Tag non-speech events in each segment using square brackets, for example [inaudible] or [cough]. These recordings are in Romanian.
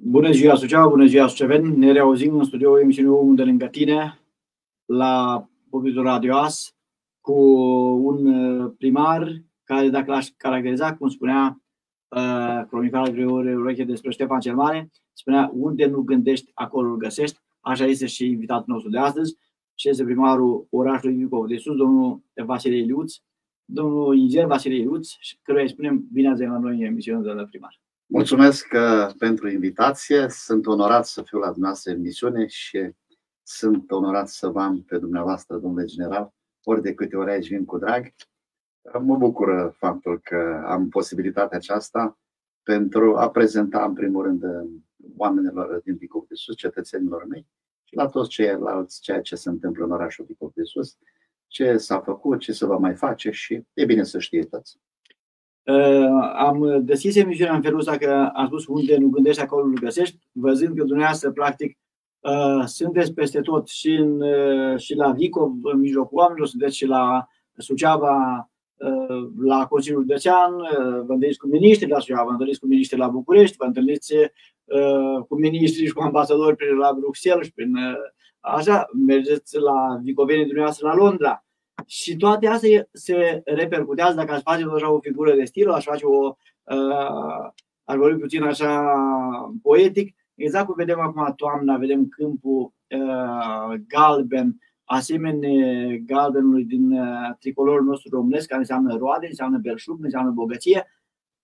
Bună ziua, Suceava, bună ziua, Suceveni! Ne reauzim în studioul emisiunii Omul de lângă tine, la Publicul Radioas, cu un uh, primar care, dacă l-aș caracteriza, cum spunea uh, cronicarul Grigore Ureche despre Ștefan cel Mare, spunea, unde nu gândești, acolo îl găsești. Așa este și invitatul nostru de astăzi, și este primarul orașului Vicov de Sus, domnul Vasile Iliuț, domnul inginer Vasile Iliuț, căruia îi spunem bine ați la noi în emisiunea de la primar. Mulțumesc uh, pentru invitație. Sunt onorat să fiu la dumneavoastră emisiune și sunt onorat să vă am pe dumneavoastră, domnule general, ori de câte ori aici vin cu drag. Mă bucură faptul că am posibilitatea aceasta pentru a prezenta, în primul rând, oamenilor din Bicov de Sus, cetățenilor mei și la toți ceilalți ceea ce se întâmplă în orașul Bicov de Sus, ce s-a făcut, ce se va mai face și e bine să știe toți. Uh, am deschis emisiunea în felul ăsta că am spus unde nu gândești, acolo nu găsești, văzând că dumneavoastră, practic, uh, sunteți peste tot și, în, uh, și la Vicov, în mijlocul oamenilor, sunteți și la Suceava, la Consiliul Județean, vă întâlniți cu miniștri la Suceava, vă întâlniți cu miniștri la București, vă întâlniți cu miniștri și cu ambasadori prin la Bruxelles și prin așa, mergeți la Vicovenii dumneavoastră la Londra și toate astea se repercutează dacă aș face așa o figură de stil, aș face o, uh, aș vorbi puțin așa poetic, exact cum vedem acum toamna, vedem câmpul uh, galben, asemenea galbenului din uh, tricolorul nostru românesc, care înseamnă roade, înseamnă belșug, înseamnă bogăție.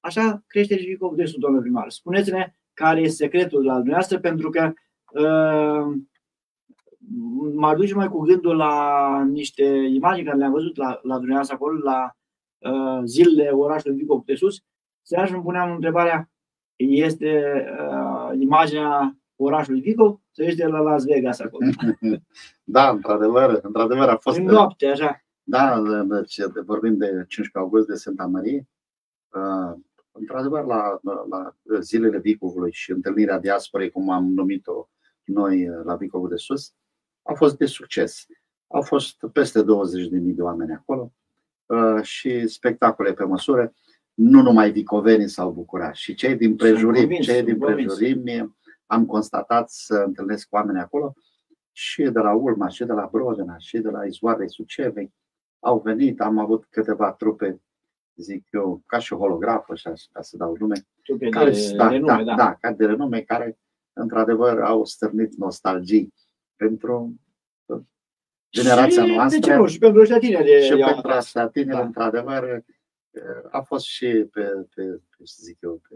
Așa crește și Vicov de domnule primar. Spuneți-ne care este secretul la dumneavoastră, pentru că uh, mă aduce mai cu gândul la niște imagini care le-am văzut la, la dumneavoastră acolo, la uh, zilele orașului Vicov de sus. Seara îmi puneam întrebarea, este uh, imaginea orașului Vigo să este la Las Vegas acolo. [laughs] Da, într-adevăr, într-adevăr a fost... În noapte, așa. Da, deci vorbim de 15 august de Sfânta Marie. Uh, într-adevăr, la, la zilele Vicovului și întâlnirea diasporei, cum am numit-o noi la Vicovul de Sus, a fost de succes. Au fost peste 20.000 de oameni acolo uh, și spectacole pe măsură, nu numai vicovenii s-au bucurat, și cei din prejurim, cei din prejurimi am constatat să întâlnesc oameni acolo și de la Ulma, și de la Brodena, și de la Izvoarele Sucevei. Au venit, am avut câteva trupe, zic eu, ca și holografă, așa, ca să dau nume, trupe care, de da, renume, da, da. da, de renume, care într-adevăr au stârnit nostalgii pentru generația și noastră. De ce nu? Și pentru ăștia tineri. Și pentru ăștia tineri, da. într-adevăr, a fost și pe, pe, pe să zic eu, pe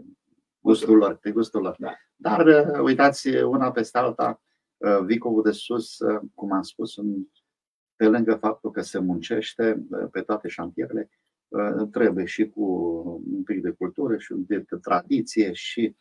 gustul lor. Pe gustul lor. Da. Dar uitați, una peste alta, Vicovul de sus, cum am spus, pe lângă faptul că se muncește pe toate șantierele, trebuie și cu un pic de cultură și un pic de tradiție și,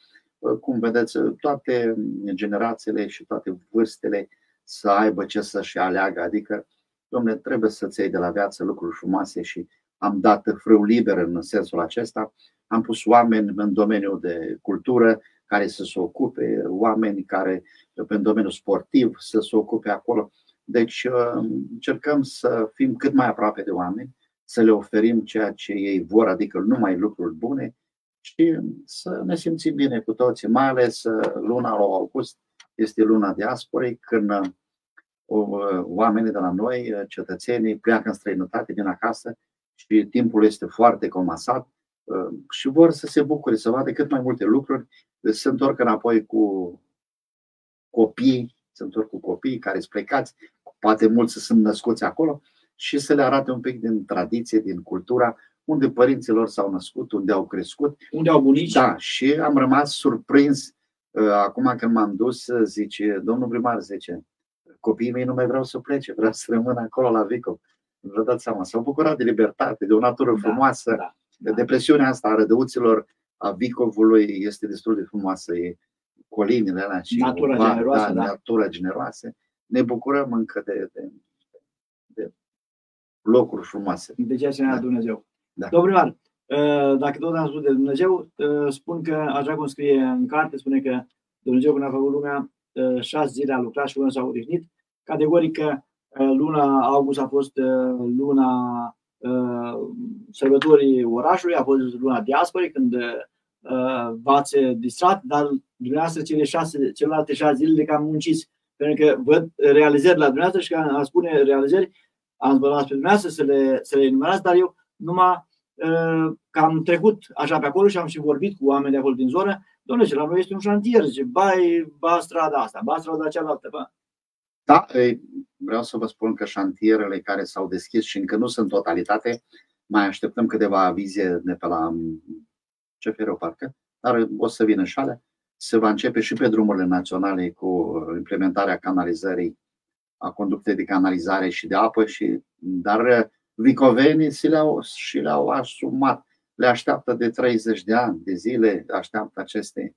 cum vedeți, toate generațiile și toate vârstele să aibă ce să-și aleagă. Adică, domne, trebuie să-ți iei de la viață lucruri frumoase și am dat frâu liber în sensul acesta. Am pus oameni în domeniul de cultură care să se ocupe, oameni care în domeniul sportiv să se ocupe acolo. Deci uh, încercăm să fim cât mai aproape de oameni, să le oferim ceea ce ei vor, adică numai lucruri bune și să ne simțim bine cu toții, mai ales uh, luna lui august este luna diasporei, când uh, oamenii de la noi, uh, cetățenii, pleacă în străinătate din acasă și timpul este foarte comasat uh, și vor să se bucure, să vadă cât mai multe lucruri, se întorc înapoi cu copii, se întorc cu copii care sunt plecați, poate mulți sunt născuți acolo și să le arate un pic din tradiție, din cultura, unde părinții lor s-au născut, unde au crescut. Unde au bunici. Da, și am rămas surprins Uh, acum când m-am dus, uh, zice, domnul primar, zice, copiii mei nu mai vreau să plece, vreau să rămân acolo la Vico. Vă dați seama, s-au bucurat de libertate, de o natură da, frumoasă. Da, da. Depresiunea asta a rădăuților a Vicovului este destul de frumoasă. E colinile alea și natura va, generoasă, da, da. natura generoasă. Ne bucurăm încă de, de, de locuri frumoase. De ceea ce ne-a da. Dumnezeu. Da. Domnul primar, Uh, dacă tot am spus de Dumnezeu, uh, spun că, așa cum scrie în carte, spune că Dumnezeu când a făcut lumea, uh, șase zile a lucrat și una s-a odihnit. Categoric că luna august a fost luna sărbătorii orașului, a fost luna diasporii, când v-ați distrat, dar dumneavoastră cele șase, celelalte șase zile le cam munciți. Pentru că văd realizări la dumneavoastră și că a spune realizări, am văzut pe dumneavoastră să le, să le enumerați, dar eu numai că am trecut așa pe acolo și am și vorbit cu oameni de acolo din zonă, domnule, la noi este un șantier, zice, bai, ba strada asta, ba strada cealaltă, ba. Da, vreau să vă spun că șantierele care s-au deschis și încă nu sunt totalitate, mai așteptăm câteva avize de pe la CFR parcă, dar o să vină șale. Se va începe și pe drumurile naționale cu implementarea canalizării, a conductei de canalizare și de apă, și, dar vicovenii și le-au, și le-au asumat. Le așteaptă de 30 de ani, de zile, așteaptă aceste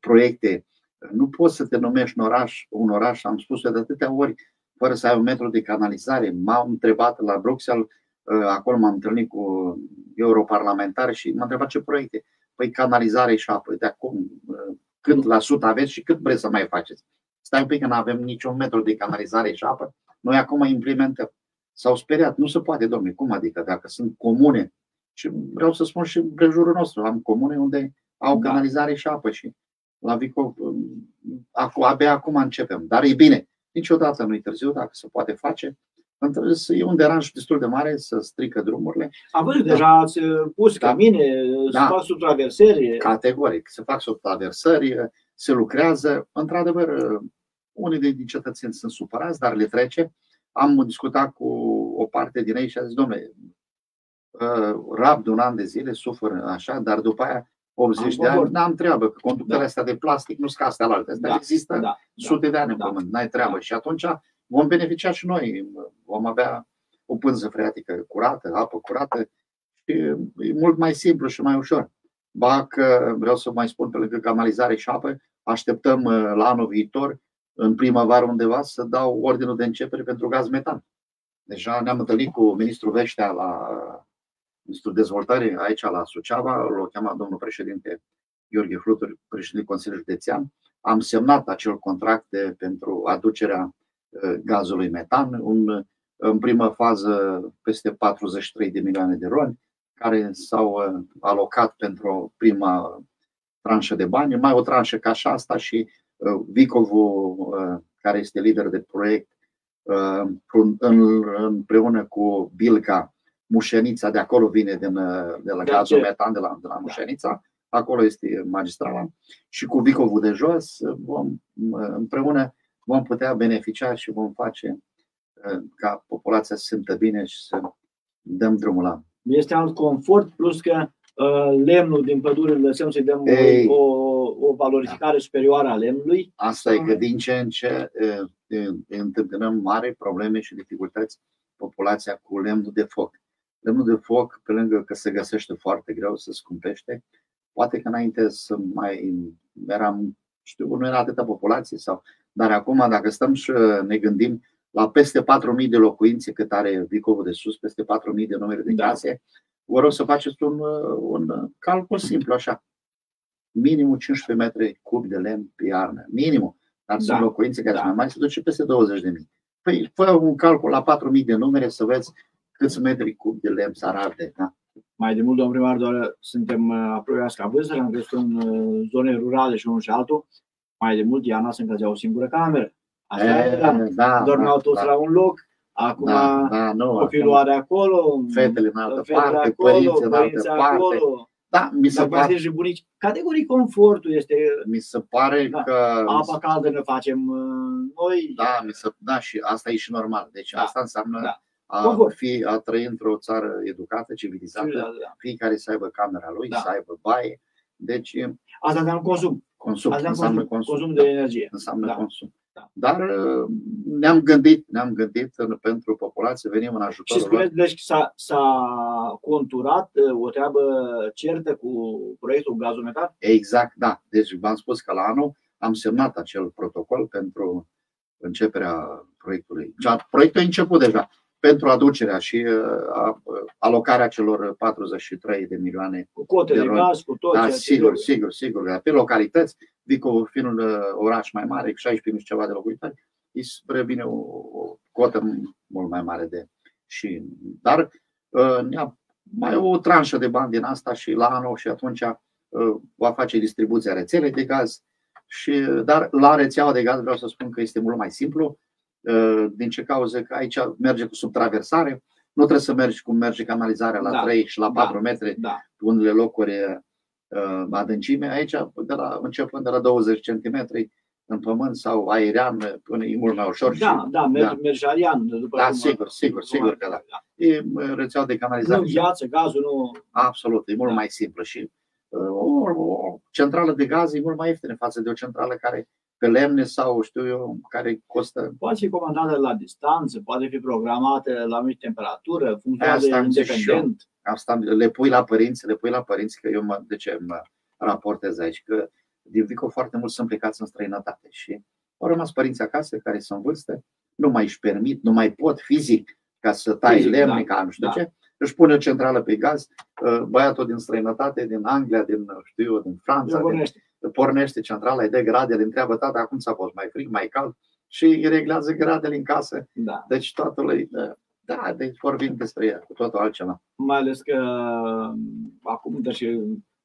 proiecte. Nu poți să te numești un oraș, un oraș, am spus de atâtea ori, fără să ai un metru de canalizare. M-am întrebat la Bruxelles, ă, acolo m-am întâlnit cu europarlamentari și m-am întrebat ce proiecte. Păi canalizare și apă. De acum, ă, cât la sută aveți și cât vreți să mai faceți? Stai un pic că nu avem niciun metru de canalizare și apă. Noi acum implementăm s-au speriat. Nu se poate, domnule, cum adică? Dacă sunt comune, și vreau să spun și în prejurul nostru, am comune unde au da. canalizare și apă și la Vico, abia acum începem. Dar e bine, niciodată nu e târziu, dacă se poate face. E un deranj destul de mare să strică drumurile. Am văzut, da. deja ați pus da. camine, da. să fac supraversări. Categoric, se fac supraversări, se lucrează. Într-adevăr, unii din cetățeni sunt supărați, dar le trece. Am discutat cu o parte din ei și a zis, domnule, rab de un an de zile, suferă așa, dar după aia 80 de ani, n-am treabă, că conductele da. astea de plastic nu sunt ca astea alte. Astea da. există da. sute de ani da. în pământ, n-ai treabă. Da. Și atunci vom beneficia și noi. Vom avea o pânză freatică curată, apă curată și e mult mai simplu și mai ușor. Ba că vreau să mai spun pe lângă canalizare și apă, așteptăm la anul viitor în primăvară undeva să dau ordinul de începere pentru gaz metan. Deja ne-am întâlnit cu ministrul Veștea la ministrul dezvoltării aici la Suceava, l-o cheamă domnul președinte Gheorghe Flutur, președinte Consiliului Județean. Am semnat acel contract de, pentru aducerea ă, gazului metan, un, în primă fază peste 43 de milioane de roni, care s-au ă, alocat pentru prima tranșă de bani, mai o tranșă ca și asta și Uh, Vicovu, uh, care este lider de proiect, uh, împreună cu Bilca, Mușenița, de acolo vine din, de la gazul metan de la, de la Mușenița, acolo este magistrala, și cu Vicovu de jos, vom, împreună vom putea beneficia și vom face ca populația să se simtă bine și să dăm drumul la. Este alt confort, plus că lemnul din pădure îl lăsăm să-i dăm Ei, o o valorificare da. superioară a lemnului. Asta e că din ce în ce întâmpinăm mari probleme și dificultăți populația cu lemnul de foc. Lemnul de foc, pe lângă că se găsește foarte greu, se scumpește, poate că înainte să mai eram, știu, nu era atâta populație, sau, dar acum dacă stăm și ne gândim la peste 4.000 de locuințe cât are Vicovul de Sus, peste 4.000 de numere de da. case, da. vă rog să faceți un, un calcul simplu așa minimum 15 metri cub de lemn pe iarnă. Minimum. Dar da. sunt locuințe care da. sunt mai mari, se duce peste 20 de mii. Păi fă un calcul la 4.000 de numere să vezi câți metri cub de lemn s-ar arde. Da? Mai de mult, domnul primar, doar suntem uh, aproape ca vârstă, am crescut în uh, zone rurale și unul și altul. Mai de mult, iarna se încălzea o singură cameră. Așa e, era. Da, Dormeau da, toți da. la un loc. Acum da, da, nu, copilul are acolo, fetele în altă parte, acolo, părinții în altă parte. Acolo. Da, mi se pare. și bunici. Categoric confortul este. Mi se pare da. că. Apa caldă ne facem uh, noi. Da, mi se, da, și asta e și normal. Deci da. asta înseamnă da. a, fi, a trăi într-o țară educată, civilizată, da, da. fiecare să aibă camera lui, da. să aibă baie. Deci. Asta înseamnă consum. Consum. Asta înseamnă consum, consum de da. energie. Înseamnă da. consum. Da. Dar uh, ne-am gândit, ne-am gândit pentru populație, venim în ajutorul Și spuneți, deci s-a, s-a conturat uh, o treabă certă cu proiectul gazul metan? Exact, da. Deci v-am spus că la anul am semnat acel protocol pentru începerea proiectului. Proiectul a început deja pentru aducerea și uh, alocarea celor 43 de milioane cu cote de, de gaz, cu tot. Da, sigur, sigur, sigur. Pe localități, Vico fiind un uh, oraș mai mare, cu 16.000 ceva de locuitori, îi previne o, o cotă mult mai mare de și dar uh, mai o tranșă de bani din asta și la anul și atunci va face distribuția rețelei de gaz, și, dar la rețeaua de gaz vreau să spun că este mult mai simplu. Din ce cauză? Că aici merge cu subtraversare, nu trebuie să mergi cum merge canalizarea la da. 3 și la 4 da. metri, da. unele locuri adâncime. Aici, de la, începând de la 20 cm, în pământ sau aerian, până e mult mai ușor. Da, și, da, mergi, da. mergi aerian. După da, cum, sigur, sigur, sigur că da. E rețeaua de canalizare. Nu viață, gazul nu... Absolut, e mult da. mai simplu și uh, o, o centrală de gaz e mult mai ieftină față de o centrală care pe lemne sau știu eu, care costă. Poate fi comandată la distanță, poate fi programată la o temperatură, funcționează independent. Asta le pui la părinți, le pui la părinți că eu mă, de ce mă raportez aici, că din Vico foarte mult sunt plecați în străinătate și au rămas părinți acasă care sunt în vârstă, nu mai își permit, nu mai pot fizic ca să tai fizic, lemne, da, ca nu știu da. ce, își pune o centrală pe gaz, uh, băiatul din străinătate, din Anglia, din, știu eu, din Franța, pornește. Din, pornește centrala, îi dă gradele, întreabă tata, acum s-a fost mai frig, mai cald și îi reglează gradele în casă. Da. Deci toată lui, uh, da, deci vorbim despre ea, cu totul altceva. Mai ales că uh, acum, deci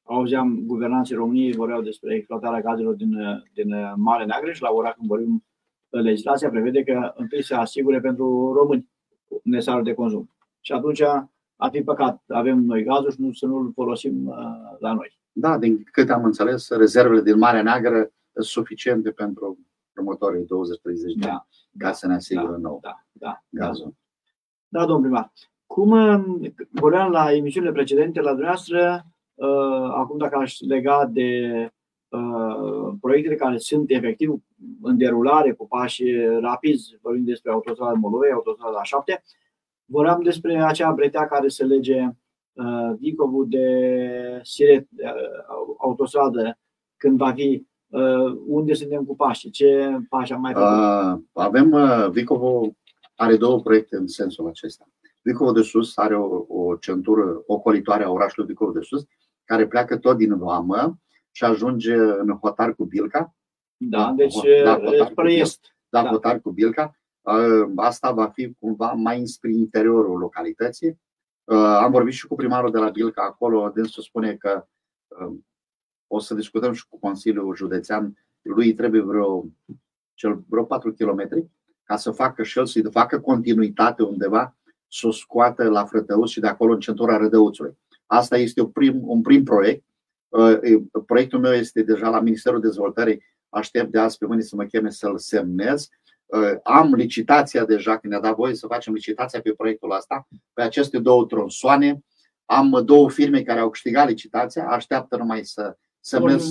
auzeam guvernanții României vorbeau despre exploatarea gazelor din, din Mare Neagră și la ora când vorbim legislația prevede că întâi se asigure pentru români necesarul de consum. Și atunci ar fi păcat, avem noi gazul și nu, să nu-l folosim uh, la noi. Da, din câte am înțeles, rezervele din Marea Neagră sunt suficiente pentru următorii 20-30 de da, ani ca da, să ne asigură da, nou da, da, gazul. Da, domnul primar. Cum uh, vorbeam la emisiunile precedente la dumneavoastră, Uh, acum, dacă aș lega de uh, proiectele care sunt efectiv în derulare cu pași rapizi, vorbim despre autostrada Moldovei, autostrada 7, vorbeam despre acea bretea care se lege uh, Vicovul de Siret, autostradă, când va fi unde suntem cu pași, ce pași am mai făcut? Avem, Vicovul are două proiecte în sensul acesta. Vicovul de Sus are o, o centură ocolitoare a orașului Vicovul de Sus, care pleacă tot din Vamă și ajunge în Hotar cu Bilca. Da, deci da, Hotar cu est. Da, da, Hotar cu Bilca. Asta va fi cumva mai înspre interiorul localității. Am vorbit și cu primarul de la Bilca acolo, dânsul spune că o să discutăm și cu Consiliul Județean. Lui trebuie vreo, cel, vreo 4 km ca să facă și șel, să facă continuitate undeva, să o scoată la Frătăuț și de acolo în centura Rădăuțului. Asta este un prim, un prim proiect. Uh, proiectul meu este deja la Ministerul Dezvoltării. Aștept de azi pe mâine să mă cheme să-l semnez. Uh, am licitația deja, când ne-a dat voie să facem licitația pe proiectul ăsta, pe aceste două tronsoane. Am două firme care au câștigat licitația, așteaptă numai să semnez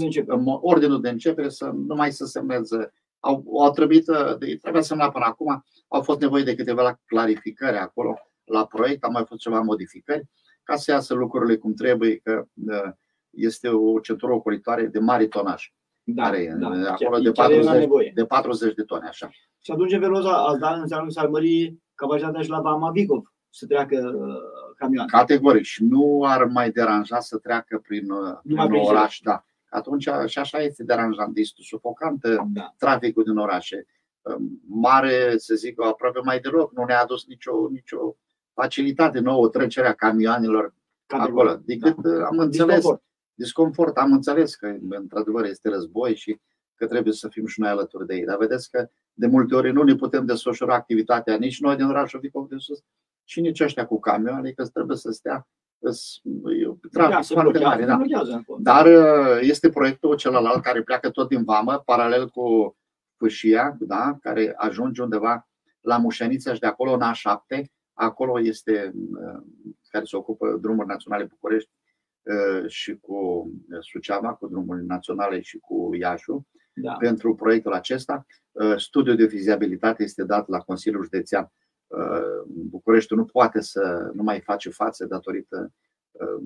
ordinul de începere, să numai să semneze. Au, au trebuit, uh, trebuia să semna până acum, au fost nevoie de câteva clarificări acolo la proiect, am mai fost ceva modificări ca să iasă lucrurile cum trebuie, că este o centură ocolitoare de mare tonaj. Da, care, da. Acolo de 40, de 40 de tone, așa. Și atunci Veloza ați dat înseamnă să ar mări capacitatea și la Vama Vicov să treacă uh, camioane. Categoric. Și nu ar mai deranja să treacă prin, uh, prin oraș. Da. Atunci și așa este deranjant, este sufocant uh, da. traficul din orașe. Mare, să zic, aproape mai deloc, nu ne-a adus nicio, nicio facilitate nouă trecerea camioanelor acolo. Decât da. am înțeles disconfort. disconfort. Am înțeles că într-adevăr este război și că trebuie să fim și noi alături de ei. Dar vedeți că de multe ori nu ne putem desfășura activitatea nici noi din orașul Vicov de Sus și nici ăștia cu camioane, că trebuie să stea trafic da, foarte mare. Da. Dar uh, este proiectul celălalt care pleacă tot din vamă, paralel cu Fâșia, da, care ajunge undeva la Mușenița și de acolo în A7 Acolo este uh, care se ocupă drumuri naționale București uh, și cu uh, Suceava, cu drumuri naționale și cu Iașu. Da. Pentru proiectul acesta, studiul de vizibilitate este dat la Consiliul Județean. București nu poate să nu mai face față datorită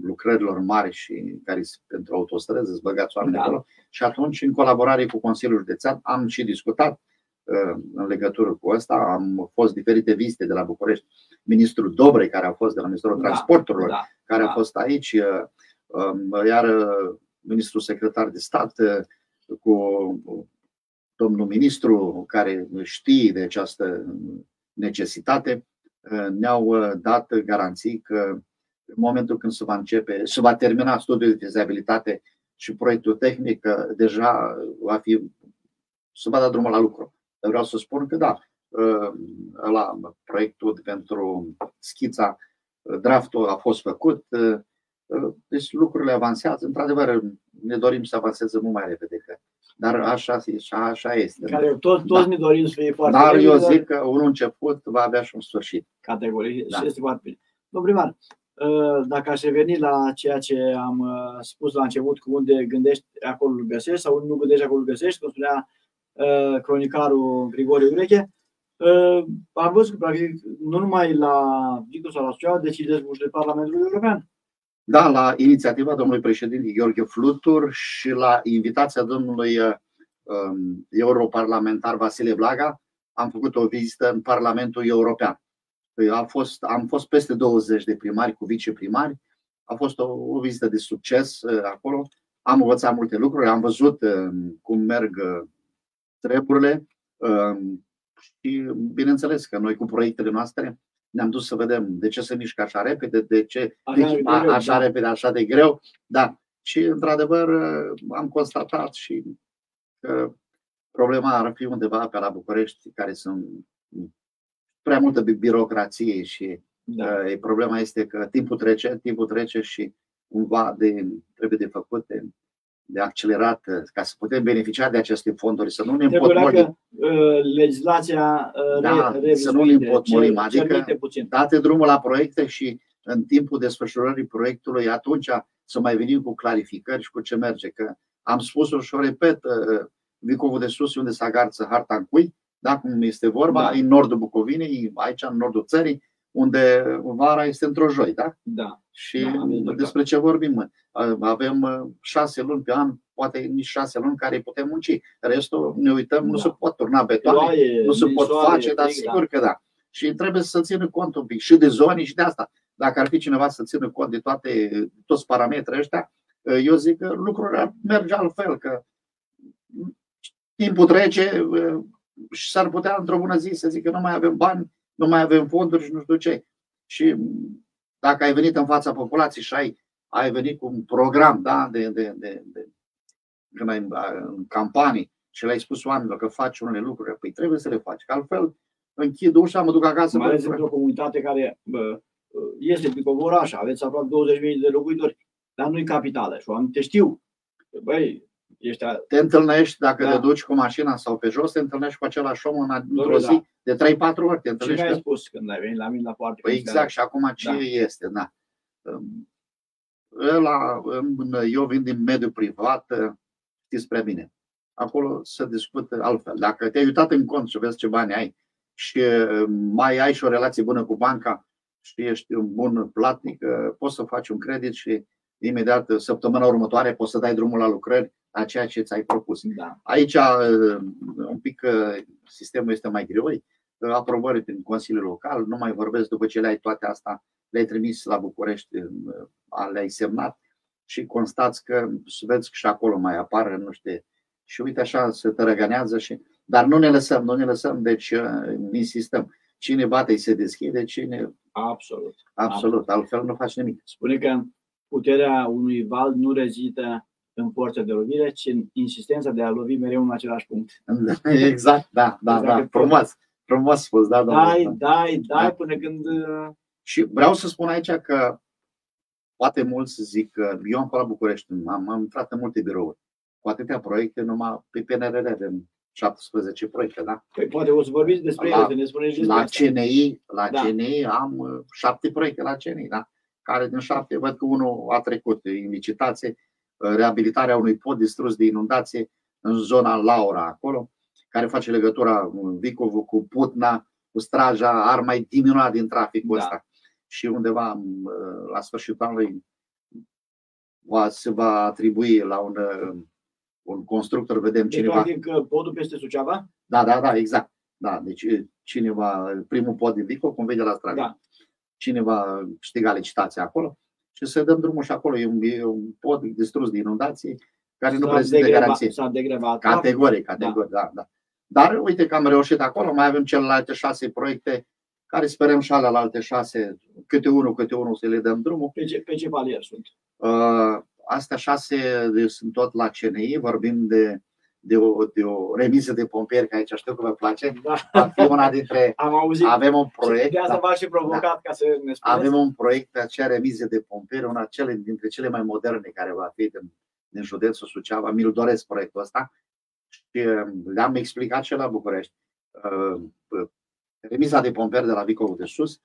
lucrărilor mari și care pentru autostrăzi, îți băgați oameni da. acolo. Și atunci, în colaborare cu Consiliul Județean, am și discutat în legătură cu asta. Am fost diferite vizite de la București ministrul Dobre, care a fost de la Ministerul da, Transporturilor, da, care da. a fost aici, uh, um, iar uh, ministrul secretar de stat uh, cu domnul ministru care știe de această necesitate, ne-au dat garanții că în momentul când se va începe, se va termina studiul de fezabilitate și proiectul tehnic deja va fi să va da drumul la lucru. Dar vreau să spun că da, la proiectul pentru schița, draftul a fost făcut, deci lucrurile avansează. Într-adevăr, ne dorim să avanseze mult mai repede. Dar așa, așa, așa este. Care toți, toți da. ne dorim să fie foarte Dar eu zic că un început va avea și un sfârșit. Categorii da. și este foarte bine. Domnul primar, ă, dacă aș reveni la ceea ce am ă, spus la început, cu unde gândești, acolo îl găsești sau nu gândești, acolo îl găsești, cum spunea ă, cronicarul Grigore Ureche, am văzut că, practic, nu numai la Victor sau la Suceava decideți bușile Parlamentului European. Da, la inițiativa domnului președinte Gheorghe Flutur și la invitația domnului um, europarlamentar Vasile Blaga, am făcut o vizită în Parlamentul European. Păi, am fost, am fost peste 20 de primari cu viceprimari. A fost o, o vizită de succes uh, acolo. Am învățat multe lucruri, am văzut uh, cum merg uh, treburile um, și bineînțeles că noi cu proiectele noastre ne-am dus să vedem de ce se mișcă așa repede, de ce așa, deci, a, greu, așa da. repede, așa de greu. Da. Și într-adevăr am constatat și că problema ar fi undeva pe la București, care sunt prea multă birocrație și da. uh, problema este că timpul trece, timpul trece și cumva de, trebuie de făcut de, de accelerat ca să putem beneficia de aceste fonduri, să nu ne împotmolim. Uh, legislația uh, da, re, să nu ne împotmolim, adică date drumul la proiecte și în timpul desfășurării proiectului, atunci să mai venim cu clarificări și cu ce merge. Că am spus-o și o repet, uh, Vicovul de Sus, unde se agarță harta în cui, da, cum este vorba, da. în nordul Bucovinei, aici în nordul țării, unde vara este într-o joi, da? Da. Și da, despre ce vorbim? Avem uh, șase luni pe an, poate nici șase luni care putem munci. Restul ne uităm, da. nu se pot turna betoane, Loaie, nu se pot soare, face, dar sigur da. că da. Și trebuie să țină cont un pic și de zone și de asta. Dacă ar fi cineva să țină cont de toate, toți parametrii ăștia, uh, eu zic că lucrurile merge altfel, că timpul trece, uh, și s-ar putea într-o bună zi să zic că nu mai avem bani, nu mai avem fonduri și nu știu ce. Și dacă ai venit în fața populației și ai, ai venit cu un program da, de, de, de, de, când ai în campanii și le-ai spus oamenilor că faci unele lucruri, păi trebuie să le faci, că altfel închid ușa, mă duc acasă. Mai ales într-o comunitate care bă, este pe oraș, aveți aproape 20.000 de locuitori, dar nu-i capitală și oamenii te știu. Băi, ești a... Te întâlnești, dacă da. te duci cu mașina sau pe jos, te întâlnești cu același om în, într-o da. zi de 3-4 ori. Te întâlnești ce mi-ai spus când ai venit la mine la poartă? Păi exact, și acum ce da. este, da. Ăla, eu vin din mediul privat, știți prea bine. Acolo se discută altfel. Dacă te-ai uitat în cont și vezi ce bani ai și mai ai și o relație bună cu banca și ești un bun platnic, poți să faci un credit și imediat săptămâna următoare poți să dai drumul la lucrări la ceea ce ți-ai propus. Da. Aici uh, un pic uh, sistemul este mai greu. Uh, aprobări prin Consiliul Local, nu mai vorbesc după ce le-ai toate astea, le-ai trimis la București, le-ai semnat și constați că vezi că și acolo mai apar, nu știu, și uite așa se tărăgănează și dar nu ne lăsăm, nu ne lăsăm, deci insistăm. Cine bate se deschide, cine. Absolut. Absolut, altfel nu faci nimic. Spune că puterea unui val nu rezidă în forța de lovire, ci în insistența de a lovi mereu în același punct. [laughs] Exact, da, da, exact da, frumos, frumos spus, da, da. Dai, dai, dai da. până când... Uh, și vreau să spun aici că poate mulți zic că eu am fost la București, am, am intrat în multe birouri, cu atâtea proiecte, numai pe PNRR avem 17 proiecte, da? Păi poate o să vorbiți despre la, ele, ne spuneți despre La CNI, la da. CNI am uh, șapte proiecte la CNI, da? Care din șapte văd că unul a trecut în licitație, reabilitarea unui pod distrus de inundație în zona Laura, acolo, care face legătura Vicov cu Putna, cu Straja, ar mai diminua din traficul da. ăsta. Și undeva la sfârșitul anului va, se va atribui la un, un constructor, vedem deci, cine va. podul peste Suceava? Da, da, da, exact. Da, deci cine va, primul pod din Vicov, cum vede la Straja. Da. Cine va câștiga licitația acolo și să dăm drumul și acolo. E un, e un pod distrus de inundații care nu prezintă garanție. S-a degrevat. Categoric, categoric, da. da, da. Dar uite că am reușit acolo, mai avem celelalte șase proiecte care sperăm și ale alte șase, câte unul, câte unul să le dăm drumul. Pe ce, pe ce palier sunt? Uh, astea șase sunt tot la CNI, vorbim de de o, de o remiză de pompieri, care aici știu că vă place. Da. Va fi una dintre. [laughs] Am auzit. Avem un proiect. De asta da. v și provocat da. ca să ne spuneți. Avem un proiect pe acea remiză de pompieri, una cele, dintre cele mai moderne care va fi din, din județul Suceava. Mi-l doresc proiectul ăsta și um, le-am explicat și la București. Uh, remiza de pompieri de la Vicovul de Sus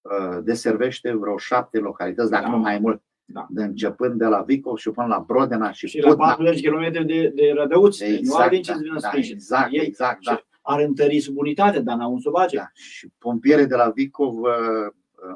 uh, deservește vreo șapte localități, dacă da. nu mai mult da. De începând de la Vico și până la Brodena și, și la 40 km de, de Rădăuți. Exact, nu are ce să da, exact, Ei, exact, da. Ar întări sub unitate, dar n-au un sobace. Da. Și pompiere de la Vicov,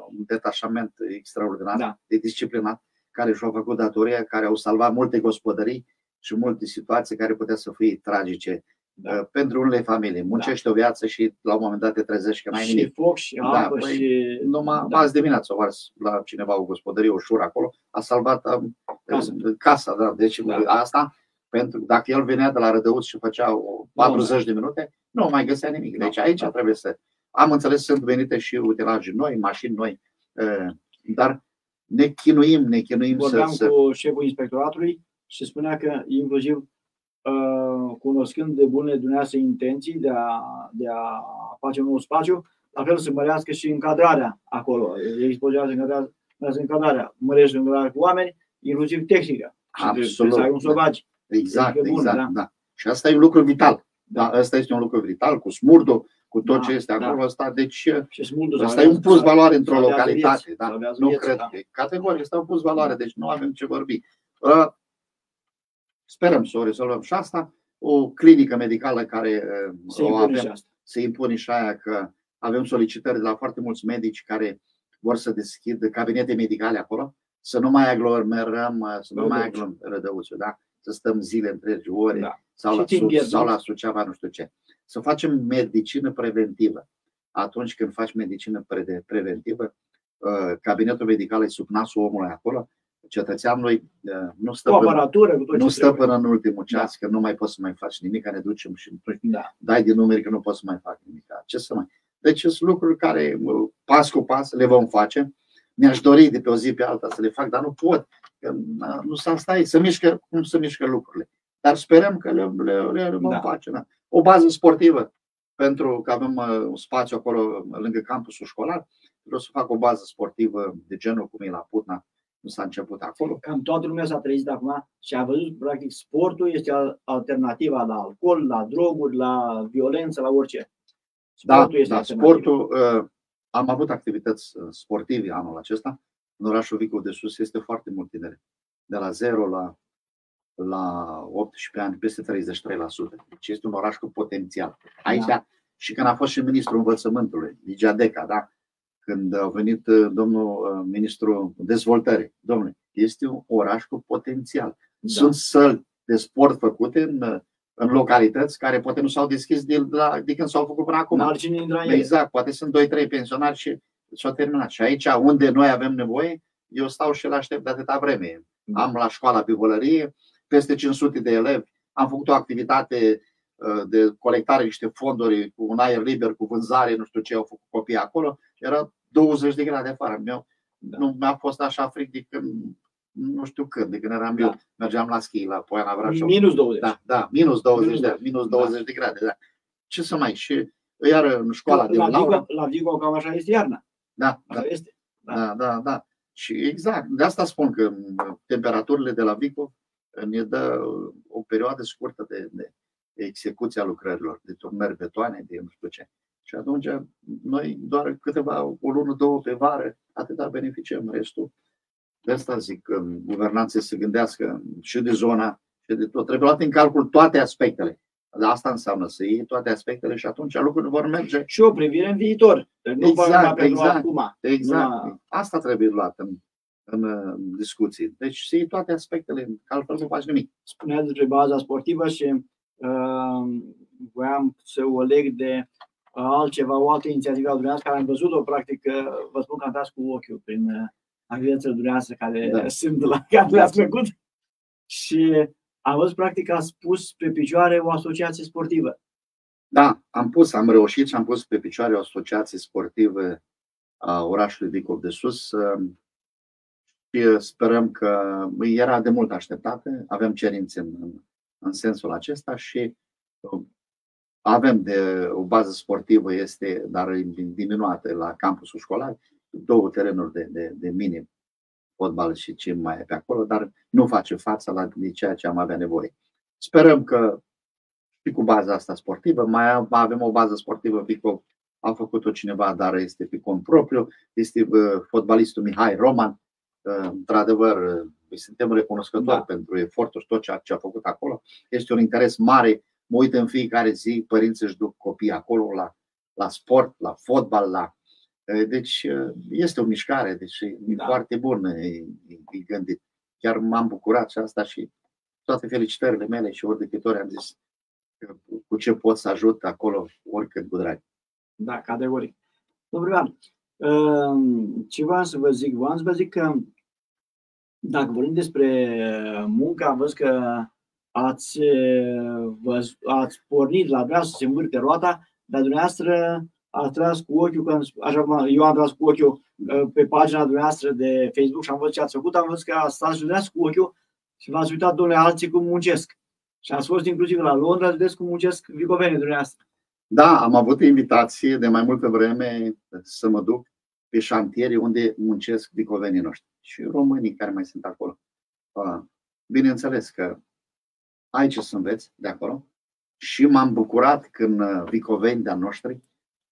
un detașament extraordinar da. de disciplinat, care și-au făcut datoria, care au salvat multe gospodării și multe situații care putea să fie tragice da. Uh, pentru unele familii. Muncești da. o viață și la un moment dat te trezești că n-ai și nimic. foc și da, apă păi, și... Numai da. azi dimineață o ars la cineva o gospodărie ușor acolo, a salvat um, casa. casa da. Deci da. asta, pentru dacă el venea de la Rădăuț și făcea 40 de minute, nu mai găsea nimic. Deci aici da. trebuie să... Am înțeles, sunt venite și utilaje noi, mașini noi, uh, dar ne chinuim, ne chinuim Vorbeam să... Vorbeam cu șeful inspectoratului și spunea că inclusiv Uh, cunoscând de bune dumneavoastră intenții de a, de a face un nou spațiu, la fel să mărească și încadrarea acolo. Ei spunează încadrarea, încadrarea, mărește încadrarea cu oameni, inclusiv tehnică. Absolut. Să ai un sobaci. Exact, exact, bun, da? da. Și asta e un lucru vital. Da, asta este un lucru vital, cu smurdul, cu tot da, ce este da. acolo. Asta, deci, și smurdul asta e un plus valoare într-o localitate. Da? Nu vieți, cred. Da. Categoric, este un plus valoare, deci nu avem ce vorbi. Uh, Sperăm să o rezolvăm și asta. O clinică medicală care se o avem, se impune și aia că avem solicitări de la foarte mulți medici care vor să deschidă cabinete medicale acolo, să nu mai aglomerăm, să nu mai aglomerăm rădăuțul, da? să stăm zile întregi, ore, da. sau, la, Sus, sau la Suceava, nu știu ce. Să facem medicină preventivă. Atunci când faci medicină pre- preventivă, uh, cabinetul medical e sub nasul omului acolo cetățeanului nu stă, până, nu stă până în ultimul ceas, da. că nu mai poți să mai faci nimic, că ne ducem și da. dai din numeri că nu poți să mai fac nimic. Ce să mai... Deci sunt lucruri care pas cu pas le vom face. Mi-aș dori de pe o zi pe alta să le fac, dar nu pot. Că nu s-a stai, să mișcă cum să mișcă lucrurile. Dar sperăm că le, le, le vom da. face. Da. O bază sportivă, pentru că avem un spațiu acolo lângă campusul școlar, vreau să fac o bază sportivă de genul cum e la Putna, nu s-a început acolo. Cam toată lumea s-a trezit acum și a văzut, practic, sportul este alternativa la alcool, la droguri, la violență, la orice. Da, sportul da, este da, sportul, uh, am avut activități uh, sportive anul acesta. În orașul Vicu de Sus este foarte mult tineri. De la 0 la, la 18 ani, peste 33%. Deci este un oraș cu potențial. Aici, da. și când a fost și ministrul învățământului, Ligia Deca, da? Când a venit uh, domnul uh, ministru dezvoltării. Domnule, este un oraș cu potențial. Da. Sunt săli de sport făcute în, uh, în localități care poate nu s-au deschis de, la, de când s-au făcut până acum. Exact, poate sunt 2-3 pensionari și s-au terminat. Și aici, unde noi avem nevoie, eu stau și îl aștept de atâta vreme. Da. Am la școala pivălărie peste 500 de elevi, am făcut o activitate de colectare niște fonduri cu un aer liber, cu vânzare, nu știu ce au făcut copiii acolo. Era 20 de grade afară. Meu, da. Nu mi-a fost așa fric de când, nu știu când, de când eram da. eu, mergeam la schi la Poiana Brașov. Minus 20. Da, da, minus 20, minus, de, minus 20 da. de grade. Da. Ce să mai, și iar în școala de la Vigo, la Vigo cam așa este iarna. Da, da. Este. Da. da, da, da. Și exact, de asta spun că temperaturile de la Vigo ne dă o perioadă scurtă de, de execuția lucrărilor, de turnări betoane, de nu știu ce. Și atunci noi doar câteva, o lună, două pe vară, atâta beneficiem. Restul, de asta zic că guvernanții se gândească și de zona și de tot. Trebuie luat în calcul toate aspectele. Dar asta înseamnă să iei toate aspectele și atunci lucrurile vor merge. Și o privire în viitor. Nu exact, exact, acum. exact. Nu... Asta trebuie luat în, în, în discuții. Deci să iei toate aspectele, că altfel nu faci nimic. Spuneați despre baza sportivă și uh, voiam să o leg de altceva, o altă inițiativă a dumneavoastră care am văzut-o, practic, vă spun că am dat cu ochiul prin uh, activitățile dumneavoastră care da. [laughs] sunt la care le-ați făcut și am văzut, practic, că ați pus pe picioare o asociație sportivă. Da, am pus, am reușit și am pus pe picioare o asociație sportivă a orașului Vicov de Sus. și sperăm că era de mult așteptată, avem cerințe în, în sensul acesta și avem de o bază sportivă, este dar diminuată la campusul școlar, două terenuri de, de, de minim fotbal și ce mai e pe acolo, dar nu face față la ceea ce am avea nevoie. Sperăm că și cu baza asta sportivă, mai avem o bază sportivă, Pico a făcut-o cineva, dar este pe cont propriu, este uh, fotbalistul Mihai Roman, uh, într-adevăr, îi suntem recunoscători da. pentru efortul și tot ceea ce a făcut acolo. Este un interes mare Mă uit în fiecare zi, părinții își duc copii acolo la, la sport, la fotbal, la. Deci este o mișcare, deci e da. foarte bună, e, e gândit. Chiar m-am bucurat și asta și toate felicitările mele și ori de câte ori am zis cu ce pot să ajut acolo, oricât cu drag. Da, categoric. Domnul Ioan, ce vreau să vă zic? Vreau să vă zic că dacă vorbim despre muncă, am văzut că ați, vă, ați pornit la vrea să se învârte roata, dar dumneavoastră ați tras cu ochiul, când, așa cum eu am tras cu ochiul pe pagina dumneavoastră de Facebook și am văzut ce ați făcut, am văzut că ați stat și dumneavoastră cu ochiul și v-ați uitat, domnule, alții cum muncesc. Și ați fost inclusiv la Londra, să vedeți cum muncesc vicovenii dumneavoastră. Da, am avut invitație de mai multă vreme să mă duc pe șantiere unde muncesc vicovenii noștri și românii care mai sunt acolo. Bineînțeles că ai ce să înveți de acolo. Și m-am bucurat când uh, vicoveni de-a noștri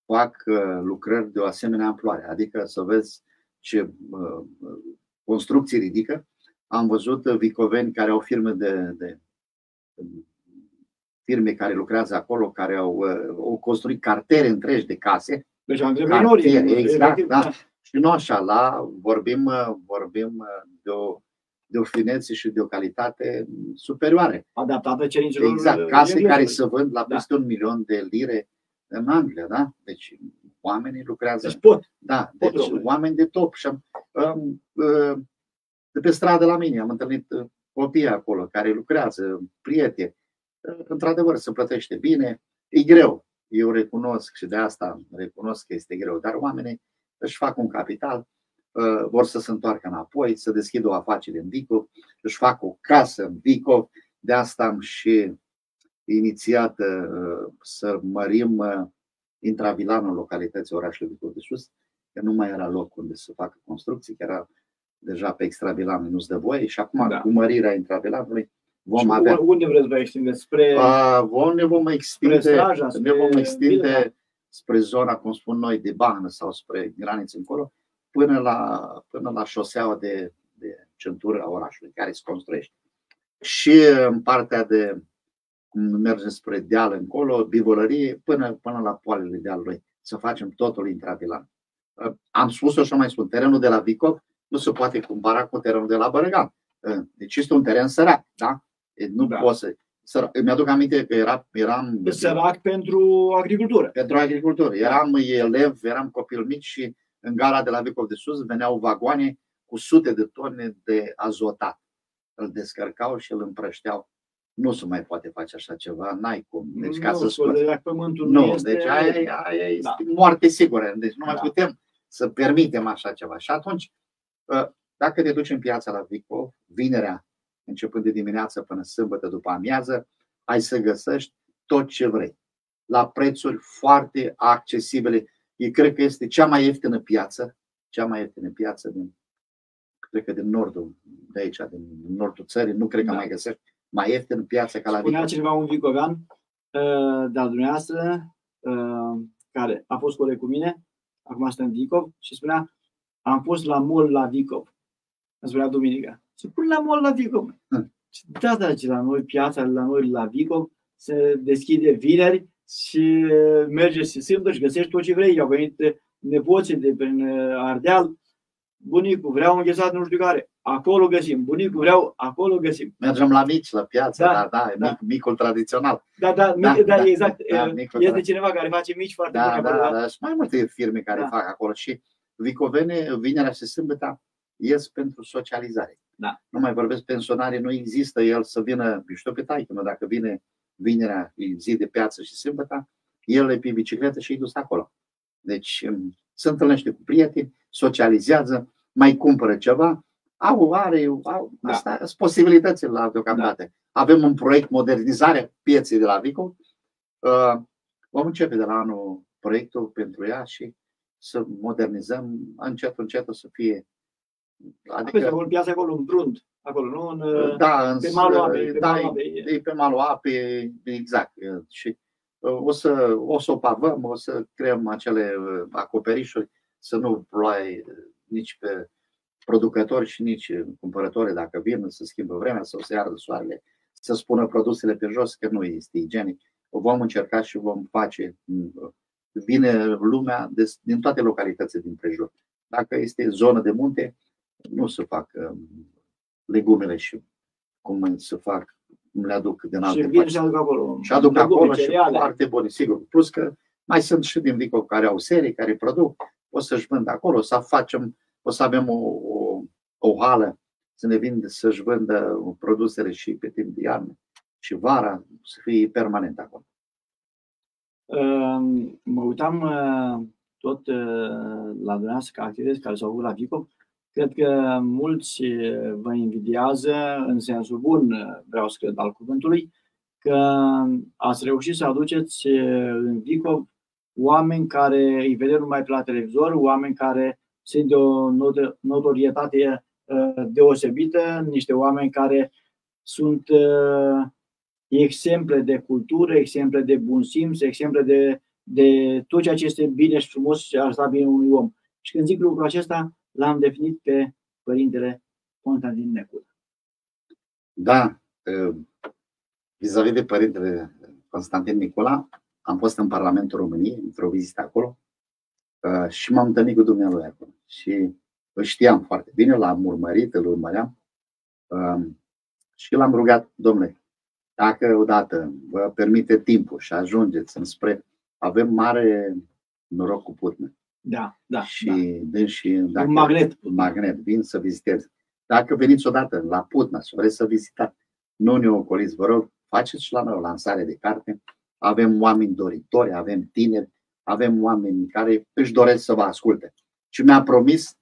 fac uh, lucrări de o asemenea amploare, adică să vezi ce uh, construcții ridică. Am văzut vicoveni care au firme de, de firme care lucrează acolo, care au, au construit cartere întregi de case. Deci antreprenori. Exact, da. Și nu așa, la vorbim, vorbim de o de o finețe și de o calitate superioare. Adaptată cerințelor. Exact, case care se vând la da. peste da. un milion de lire în Anglia, da? Deci oamenii lucrează. Deci pot. Da, pot deci pot oameni de top. Și am, um, uh, de pe stradă la mine am întâlnit uh, copii acolo care lucrează, prieteni. Uh, într-adevăr, se plătește bine. E greu. Eu recunosc și de asta recunosc că este greu, dar oamenii își fac un capital Uh, vor să se întoarcă înapoi, să deschidă o afacere în Vicov, își fac o casă în Vicov. De asta am și inițiat uh, să mărim uh, intravilanul localității orașului Vicov de Sus, că nu mai era loc unde să facă construcții, că era deja pe extravilan nu-ți dă voie și acum da. cu mărirea intravilanului vom și avea... Unde vreți să vă extinde? Spre... A, vom, ne vom extinde, spre Straja, spre ne vom extinde spre zona, cum spun noi, de Bahnă sau spre graniță încolo până la, până la șoseaua de, de centură a orașului care se construiește. Și în partea de cum mergem spre deal încolo, bivolărie, până, până la poalele dealului, să facem totul intravilan. Am spus-o și mai spun, terenul de la Vicov nu se poate compara cu terenul de la Bărăgan. Deci este un teren sărac, da? Nu da. poți să Sărac. Mi-aduc aminte că era, eram... Sărac pentru agricultură. Pentru agricultură. Eram elev, eram copil mic și în gara de la Vicov de Sus veneau vagoane cu sute de tone de azotat. Îl descărcau și îl împrășteau. Nu se mai poate face așa ceva, n-ai cum. Deci, ca nu, să scoți. De pământul nu, nu este... deci aia, aia este da. moarte sigură. Deci nu mai da. putem să permitem așa ceva. Și atunci, ă, dacă te duci în piața la Vicov, vinerea, începând de dimineață până sâmbătă după amiază, ai să găsești tot ce vrei. La prețuri foarte accesibile E, cred că este cea mai ieftină piață, cea mai ieftină piață din, cred că din nordul, de aici, din nordul țării, nu cred că da. mai găsești mai ieftină piață ca la Spunea Vicov. cineva un vicovean uh, de-al dumneavoastră, uh, care a fost coleg cu mine, acum asta în Vicov, și spunea, am fost la mall la Vicov. Îmi spunea Duminica. Se pun la mall la Vicov. Hm. Da, da, la noi piața, la noi la Vicov, se deschide vineri și merge și sâmbătă și găsești tot ce vrei. Au venit nepoții de prin Ardeal, bunicul, vreau un înghețat nu știu care. Acolo găsim. Bunicul vreau, acolo găsim. Mergem la mici, la piață, da, da, da, da. Mic, micul tradițional. Da, da, da, mic, da, da, exact. Da, este cineva care face mici foarte da, bine. Da, acolo, da, da, și mai multe firme care da. fac acolo. Și Vicovene, vinerea și sâmbătă, ies pentru socializare. Da. Nu mai vorbesc pensionarii, nu există el să vină, știu pe taică, dacă vine vinerea, zi de piață și sâmbătă, el e pe bicicletă și e dus acolo. Deci um, se întâlnește cu prieteni, socializează, mai cumpără ceva, au, are, au, da. asta sunt posibilitățile la deocamdată. Da. Avem un proiect modernizare pieței de la Vico. Uh, vom începe de la anul proiectul pentru ea și să modernizăm încet, încet o să fie. Adică, acolo, piața acolo în Brund, acolo, nu? În, da, în, pe malul apei. Pe da, malul apei. E pe malul apei, exact. Și o să, o să o pavăm, o să creăm acele acoperișuri, să nu ploaie nici pe producători și nici cumpărători dacă vin să schimbă vremea sau să iardă soarele, să spună produsele pe jos că nu este igienic. O vom încerca și vom face. Vine lumea din toate localitățile din prejur. Dacă este zonă de munte, nu se fac um, legumele și cum se fac, cum le aduc din alte Și vin și aduc acolo. Și aduc acolo și foarte bune, sigur. Plus că mai sunt și din Vico care au serii, care produc, o să-și vând acolo, o să facem, o să avem o, o, o hală să ne vin să-și vândă produsele și pe timp de iarnă și vara să fie permanent acolo. Mă uitam uh, tot uh, la dumneavoastră ca activități care s-au avut la Vico. Cred că mulți uh, vă invidiază, în sensul bun, vreau să cred al cuvântului, că ați reușit să aduceți în Vico oameni care îi vedem numai pe la televizor, oameni care sunt de o notorietate deosebită, niște oameni care sunt exemple de cultură, exemple de bun simț, exemple de, de tot ceea ce este bine și frumos și ar sta bine unui om. Și când zic lucrul acesta, l-am definit pe Părintele Constantin Necula. Da, vis-a-vis de Părintele Constantin Nicola, am fost în Parlamentul României, într-o vizită acolo și m-am întâlnit cu dumnealui acolo. Și îl știam foarte bine, l-am urmărit, îl urmăream și l-am rugat, domnule, dacă odată vă permite timpul și ajungeți înspre. Avem mare noroc cu Putne. Da, da. Și, da. și dacă, un magnet. Un magnet, vin să vizitez. Dacă veniți odată la Putna și vreți să vizitați, nu ne ocoliți, vă rog, faceți și la noi o lansare de carte. Avem oameni doritori, avem tineri, avem oameni care își doresc să vă asculte. Și mi-a promis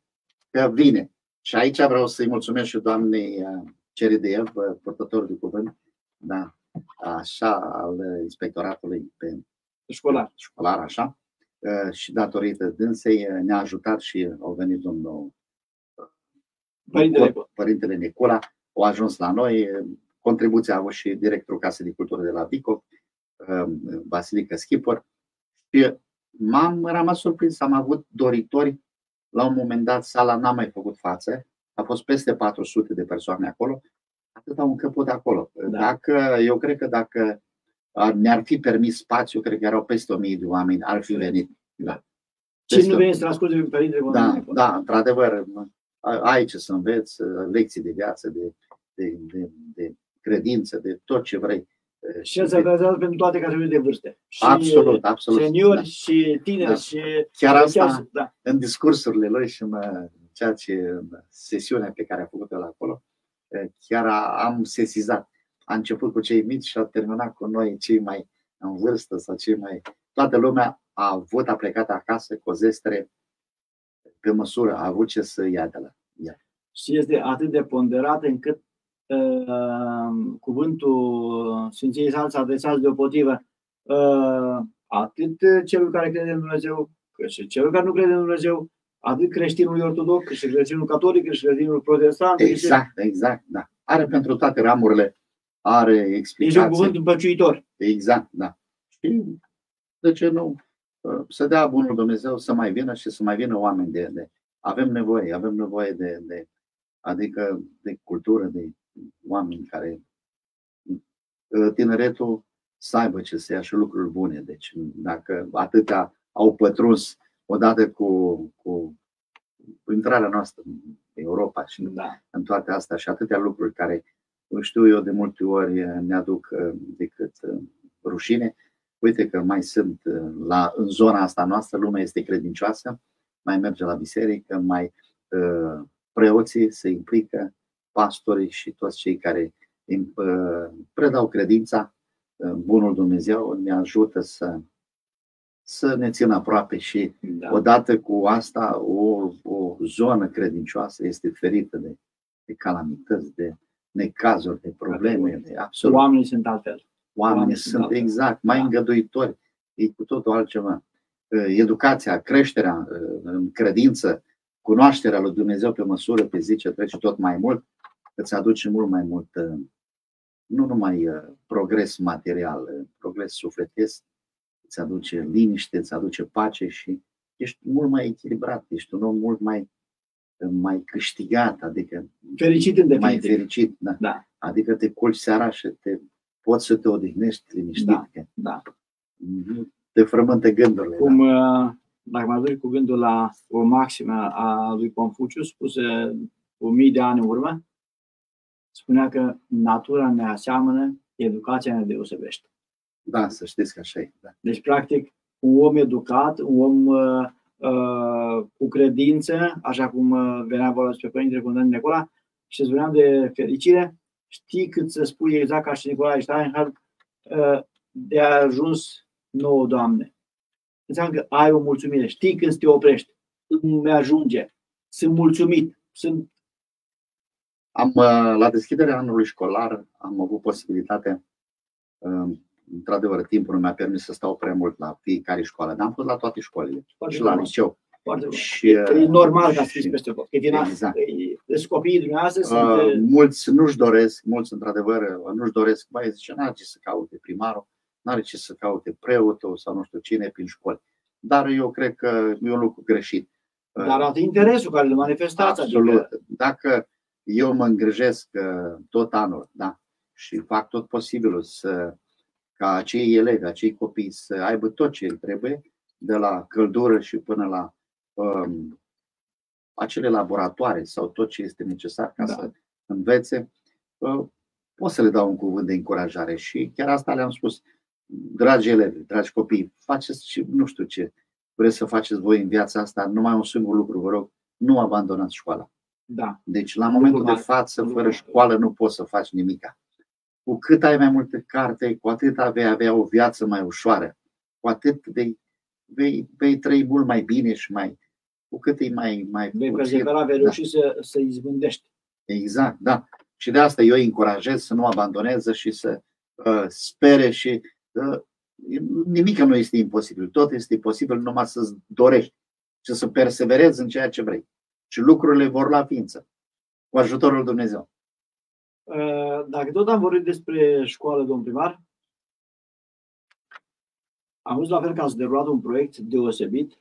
că vine. Și aici vreau să-i mulțumesc și doamnei uh, Cerideev, purtător de cuvânt, da, așa, al inspectoratului pe școlar, școlar așa, și datorită dânsei ne-a ajutat și au venit domnul Părintele, Părintele Nicola, au ajuns la noi, contribuția a avut și directorul Casei de Cultură de la Vico, Vasilică Schipor, și m-am rămas surprins, am avut doritori, la un moment dat sala n-a mai făcut față, a fost peste 400 de persoane acolo atât au încăput acolo. Da. Dacă, eu cred că dacă ne-ar fi permis spațiu, cred că erau peste 1000 de oameni, ar fi venit. Da. Și nu veniți să asculte pe Părintele Da, da, într-adevăr, ai ce să înveți, lecții de viață, de, de, de, de credință, de tot ce vrei. Și se bazează pentru toate categoriile de vârste. Și absolut, absolut. Seniori da. și tineri da. și... Chiar asta, da. în discursurile lui și în ceea ce, în sesiunea pe care a făcut-o la acolo, chiar am sesizat. A început cu cei mici și a terminat cu noi, cei mai în vârstă sau cei mai. Toată lumea a avut, a plecat acasă cu o zestre pe măsură, a avut ce să ia de la ea. Și este atât de ponderat încât uh, cuvântul Sfinției Sal s-a adresat deopotrivă uh, atât celul care crede în Dumnezeu, cât și celul care nu crede în Dumnezeu, atât creștinul ortodox, cât și creștinul catolic, cât și creștinul protestant. Exact, exact, da. Are pentru toate ramurile, are explicații. Deci un cuvânt împăciuitor. Exact, da. Și de ce nu? Să dea Bunul Dumnezeu să mai vină și să mai vină oameni de, de avem nevoie, avem nevoie de, de adică de cultură, de oameni care tineretul să aibă ce să ia și lucruri bune. Deci dacă atâtea au pătruns odată cu, cu intrarea noastră în Europa și da. în toate astea și atâtea lucruri care știu eu de multe ori ne aduc uh, decât uh, rușine. Uite că mai sunt uh, la, în zona asta noastră, lumea este credincioasă, mai merge la biserică, mai preoții se implică, pastorii și toți cei care predau credința, Bunul Dumnezeu ne ajută să să ne țină aproape și da. odată cu asta o, o zonă credincioasă este ferită de de calamități, de necazuri, de probleme, de absolut. Oamenii sunt altfel. Oamenii oamenii sunt sunt altfel. exact mai Da. îngăduitori. E cu totul altceva. Uh, Educația, creșterea uh, în credință, cunoașterea lui Dumnezeu pe măsură pe zi ce trece tot mai mult, îți aduce mult mai mult, uh, nu numai uh, progres material, uh, progres sufletesc, îți aduce liniște, îți aduce pace și ești mult mai echilibrat, ești un om mult mai, mai câștigat, adică Fericit în mai definitiv. fericit. Da. Da, Adică te culci seara și te, poți să te odihnești liniștit. Da. că da. nu te frământă gândurile. Cum, da. uh, dacă mă duci cu gândul la o maximă a lui Confuciu, spusă cu mii de ani în urmă, spunea că natura ne aseamănă, educația ne deosebește. da, să știți că așa e. Da. Deci, practic, un om educat, un om uh, uh, cu credință, așa cum uh, venea vorba despre Părintele Constantin Nicola, și spuneam de fericire, știi cât să spui exact ca și Nicolae Steinhardt, uh, de a ajuns nouă, Doamne. Înseamnă că ai o mulțumire, știi când să te oprești, îmi ajunge, sunt mulțumit, sunt Am, uh, la deschiderea anului școlar am avut posibilitatea, uh, într-adevăr, timpul nu mi-a permis să stau prea mult la fiecare școală, dar am fost la toate școlile. Foarte și la frumos, liceu. Foarte frumos. Și, E normal ca să și- fiți peste tot. Că din asta, Exact. Deci copiii dumneavoastră sunt Uh, uh, mulți nu-și doresc, mulți într-adevăr uh, nu-și doresc, mai zice, n-are ce să caute primarul, n-are ce să caute preotul sau nu știu cine prin școli. Dar eu cred că e un lucru greșit. Uh, Dar arată interesul care îl manifestați. Absolut. Adică, Dacă eu mă îngrijesc uh, tot anul da, și fac tot posibilul să, ca acei elevi, acei copii să aibă tot ce îi trebuie, de la căldură și până la um, acele laboratoare sau tot ce este necesar ca Da. să învețe, uh, pot să le dau un cuvânt de încurajare și chiar asta le-am spus. Dragi elevi, dragi copii, faceți și nu știu ce vreți să faceți voi în viața asta, numai un singur lucru, vă rog, nu abandonați școala. da, Deci, la momentul de mare. față, Lucru fără mare. școală, nu poți să faci nimic. Cu cât ai mai multe carte, cu atât vei avea o viață mai ușoară. Cu atât vei, vei, vei trăi mult mai bine și mai. Cu cât e mai, mai vei puțin. persevera, vei Da. reuși să, să izbândești. Exact, da. Și de asta eu îi încurajez să nu abandoneze și să uh, spere și uh, nimic nu este imposibil. Tot este posibil numai să-ți dorești și să perseverezi în ceea ce vrei. Și lucrurile vor la ființă. Cu ajutorul lui Dumnezeu. Uh, Dacă tot am vorbit despre școală, domn primar, am văzut la fel că ați derulat un proiect deosebit,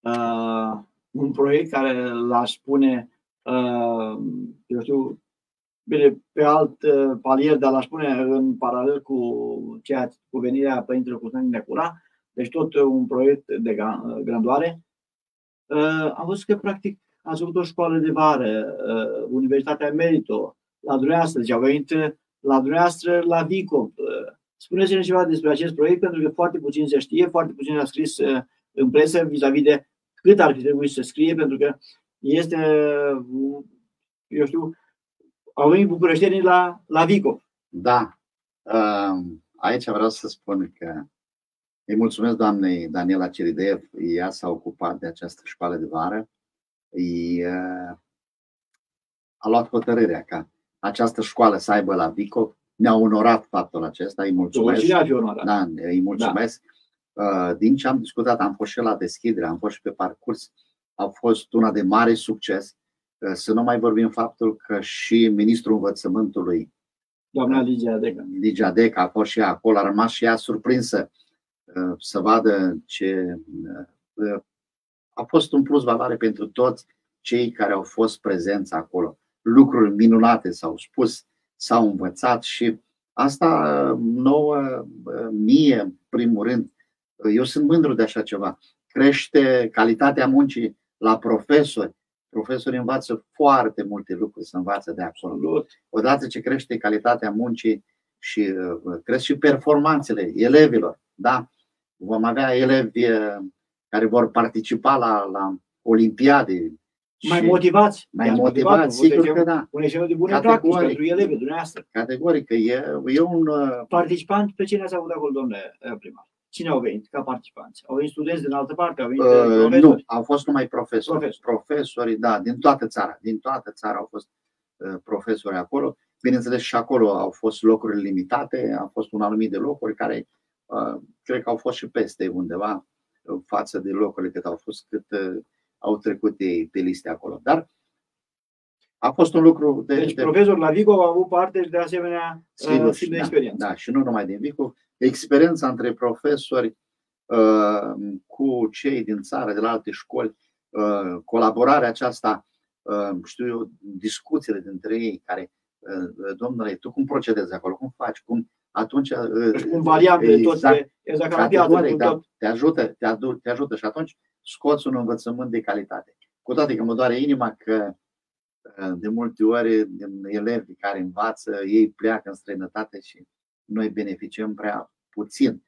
uh, un proiect care l-aș spune, uh, eu știu, bine, pe alt uh, palier, dar l-aș spune în paralel cu ceea cu venirea Părintelui Constantin Necula, deci tot un proiect de gra- grandoare. Uh, Am văzut că, practic, ați făcut o școală de vară, uh, Universitatea Merito, la dumneavoastră, deci au venit uh, la dumneavoastră la Vicov. Uh, Spuneți-ne ceva despre acest proiect, pentru că foarte puțin se știe, foarte puțin a scris uh, în presă vis-a-vis de cât ar fi trebuit să scrie, pentru că este, uh, eu știu, au venit bucureștenii la, la Vicov. Da. Um, Aici vreau să spun că îi mulțumesc doamnei Daniela Cerideev. Ea s-a ocupat de această școală de vară. Ea a luat hotărârea ca această școală să aibă la Vicov. Ne-a onorat faptul acesta. Îi mulțumesc. Cine ar fi onorat? Da, îi mulțumesc. Da. Din ce am discutat, am fost și la deschidere, am fost și pe parcurs. A fost una de mare succes. Să nu mai vorbim faptul că și ministrul învățământului, Doamna Ligia Deca. Ligia Deca, a fost și ea acolo, a rămas și ea surprinsă uh, să vadă ce. uh, A fost un plus valoare pentru toți cei care au fost prezenți acolo. Lucruri minunate s-au spus, s-au învățat și asta uh, nouă, uh, mie, în primul rând, uh, eu sunt mândru de așa ceva. Crește calitatea muncii la profesori. Profesorii învață foarte multe lucruri, să învață de acolo. Absolut. Odată ce crește calitatea muncii și uh, cresc și performanțele elevilor, da? Vom avea elevi uh, care vor participa la, la olimpiade. Mai și motivați. mai I-ați motivați, motivat, sigur un că da. Un exemplu de bune Categoric. practici pentru elevii dumneavoastră. Categoric, că e, e un. uh, Participanți, pe cine ați avut acolo, domnule eh, primar? Cine au venit ca participanți? Au venit studenți din altă parte? Au venit Uh, profesori? nu, au fost numai profesori. Profesori. Profesorii, da, din toată țara. Din toată țara au fost profesori acolo. Bineînțeles, și acolo au fost locuri limitate, au fost un anumit de locuri care cred că au fost și peste undeva față de locurile cât au fost, cât au trecut ei pe liste acolo. Dar a fost un lucru de. Deci, de... profesor la Vigo a avut parte și de asemenea Sigur, uh, de experiență. Da, da, și nu numai din Vigo. Experiența între profesori uh, cu cei din țară, de la alte școli, uh, colaborarea aceasta, uh, știu eu, discuțiile dintre ei, care, uh, domnule, tu cum procedezi acolo, cum faci, cum atunci. Uh, deci cum variante exact, tot, exact ca piață, da, te ajută, te, ajută, te ajută și atunci scoți un învățământ de calitate. Cu toate că mă doare inima că de multe ori din elevi care învață, ei pleacă în străinătate și noi beneficiem prea puțin.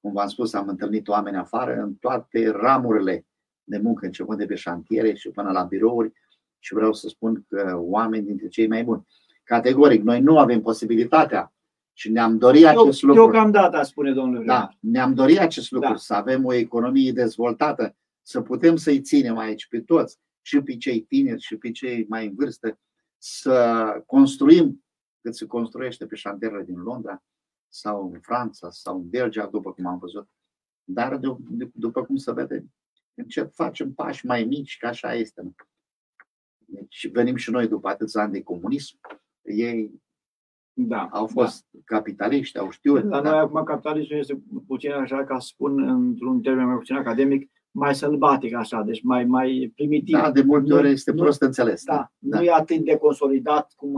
Cum v-am spus, am întâlnit oameni afară în toate ramurile de muncă, începând de pe șantiere și până la birouri și vreau să spun că oameni dintre cei mai buni. Categoric, noi nu avem posibilitatea și ne-am dorit acest lucru. Deocamdată, spune domnul Da, ne-am dorit acest lucru, da. să avem o economie dezvoltată, să putem să-i ținem aici pe toți, și pe cei tineri și pe cei mai în vârstă, să construim cât se construiește pe șantierele din Londra sau în Franța sau în Belgia, după cum am văzut. Dar, după cum se vede, încet facem pași mai mici, că așa este. Deci venim și noi după atâția ani de comunism. Ei da, au fost da. capitaliști, au știut. Dar da. noi acum capitalismul este puțin așa, ca să spun într-un termen mai puțin academic, mai sălbatic așa, deci mai, mai primitiv. Da, de multe ori este prost nu, înțeles. Da, da, nu e atât de consolidat cum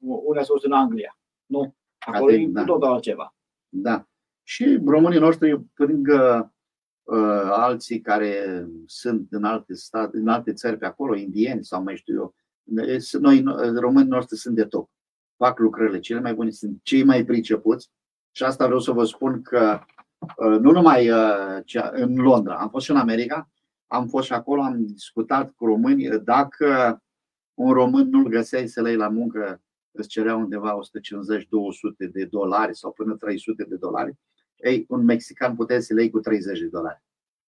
unde a în Anglia. Nu, acolo Atent, e da. tot altceva. Da. Și românii noștri, prin uh, alții care sunt în alte, state, în alte țări pe acolo, indieni sau mai știu eu, noi, românii noștri sunt de top. Fac lucrările cele mai bune, sunt cei mai pricepuți și asta vreau să vă spun că Uh, nu numai uh, în Londra, am fost și în America, am fost și acolo, am discutat cu români. Dacă un român nu-l găseai să le la muncă, îți cerea undeva 150-200 de dolari sau până 300 de dolari, ei, un mexican putea să le iei cu 30 de dolari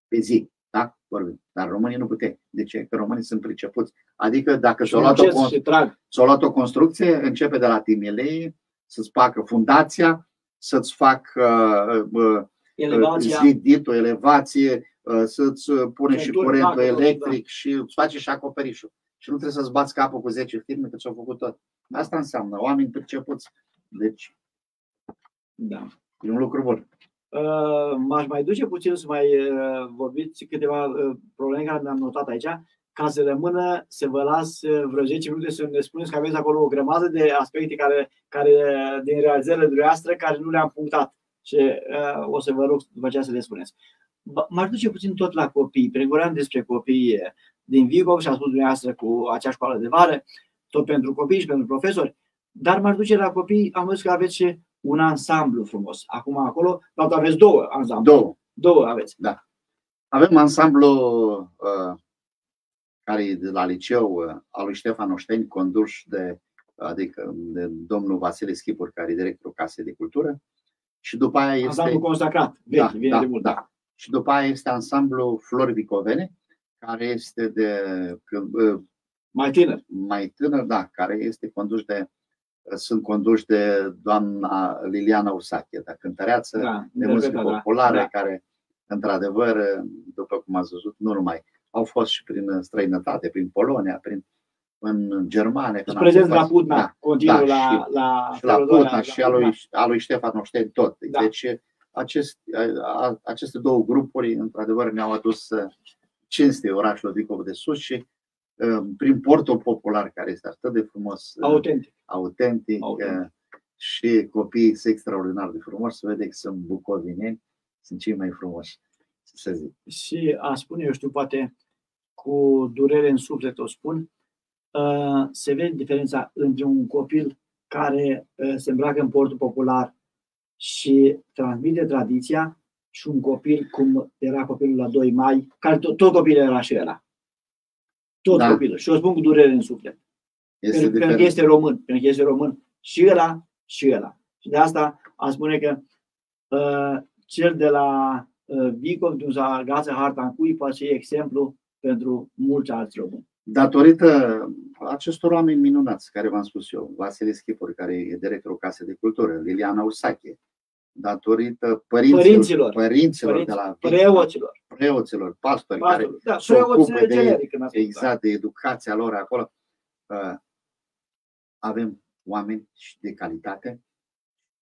pe zi. Da? Vorbim. Dar românii nu putea. De ce? Că românii sunt pricepuți. Adică dacă s-a luat, o, luat o construcție, începe de la timelei, să-ți facă fundația, să-ți facă uh, uh, elevația. zidit, o elevație, uh, să-ți uh, pune și curentul electric da. și îți face și acoperișul. Și nu trebuie să-ți bați capul cu 10 firme că ți-au făcut tot. Asta înseamnă oameni pricepuți. Deci, da. e un lucru bun. Uh, m-aș mai duce puțin să mai uh, vorbiți câteva uh, probleme care mi-am notat aici, ca să rămână, să vă las uh, vreo 10 minute să ne spuneți că aveți acolo o grămadă de aspecte care, care din realizările dumneavoastră care nu le-am punctat și uh, o să vă rog după aceea să le spuneți. M-aș duce puțin tot la copii. Pregoream despre copii din Vigo și a spus dumneavoastră cu acea școală de vară, tot pentru copii și pentru profesori, dar m-aș duce la copii, am văzut că aveți și un ansamblu frumos. Acum acolo, dar aveți două ansamblu. Două. Două aveți. Da. Avem ansamblu uh, care e de la liceu uh, al lui Ștefan Oșteni, condus de, adică de domnul Vasile Schipur, care e directorul Casei de Cultură. Și după aia este... Ansamblu consacrat, vechi, da, vine da, de mult. Da. Și după aia este ansamblu Flori Vicovene, care este de... Mai tânăr. Mai tânăr, da, care este condus de sunt conduși de doamna Liliana Usache, da, cântăreață da, de muzică da, populară, da. care, într-adevăr, după cum ați văzut, nu numai au fost și prin străinătate, prin Polonia, prin în Germania. Deci prezent la Putna, da, continuu da, la, și, la, și la Putna și a lui, a lui Ștefan Oșteni tot. Da. Deci acest, a, aceste două grupuri, într-adevăr, ne-au adus cinste orașul Vicov de Sus și prin portul popular care este atât de frumos, autentic, autentic, autentic. și copiii sunt extraordinar de frumos, se vede că sunt bucovineni, sunt cei mai frumoși, să zic. Și a spune, eu știu, poate cu durere în suflet o spun, Uh, se vede diferența între un copil care uh, se îmbracă în portul popular și transmite tradiția și un copil cum era copilul la 2 mai, care tot, tot copilul era și era. Tot da. copilul. Și o spun cu durere în suflet. Este pentru, pentru că este român. Pentru că este român și ăla și ăla. Și de asta a spune că uh, cel de la uh, Vicov, din Gață Harta în cui, poate fi exemplu pentru mulți alți români. datorită acestor oameni minunați, care v-am spus eu, Vasile Schipuri, care e directorul Casei de Cultură, Liliana Ursache, datorită părinților, Părinților. părinților Părinți, de la preoților. preoților, pastori, Pastor, care da, se preoți ocupă de- generic în asta. exact de educația lor acolo. Uh, Avem oameni și de calitate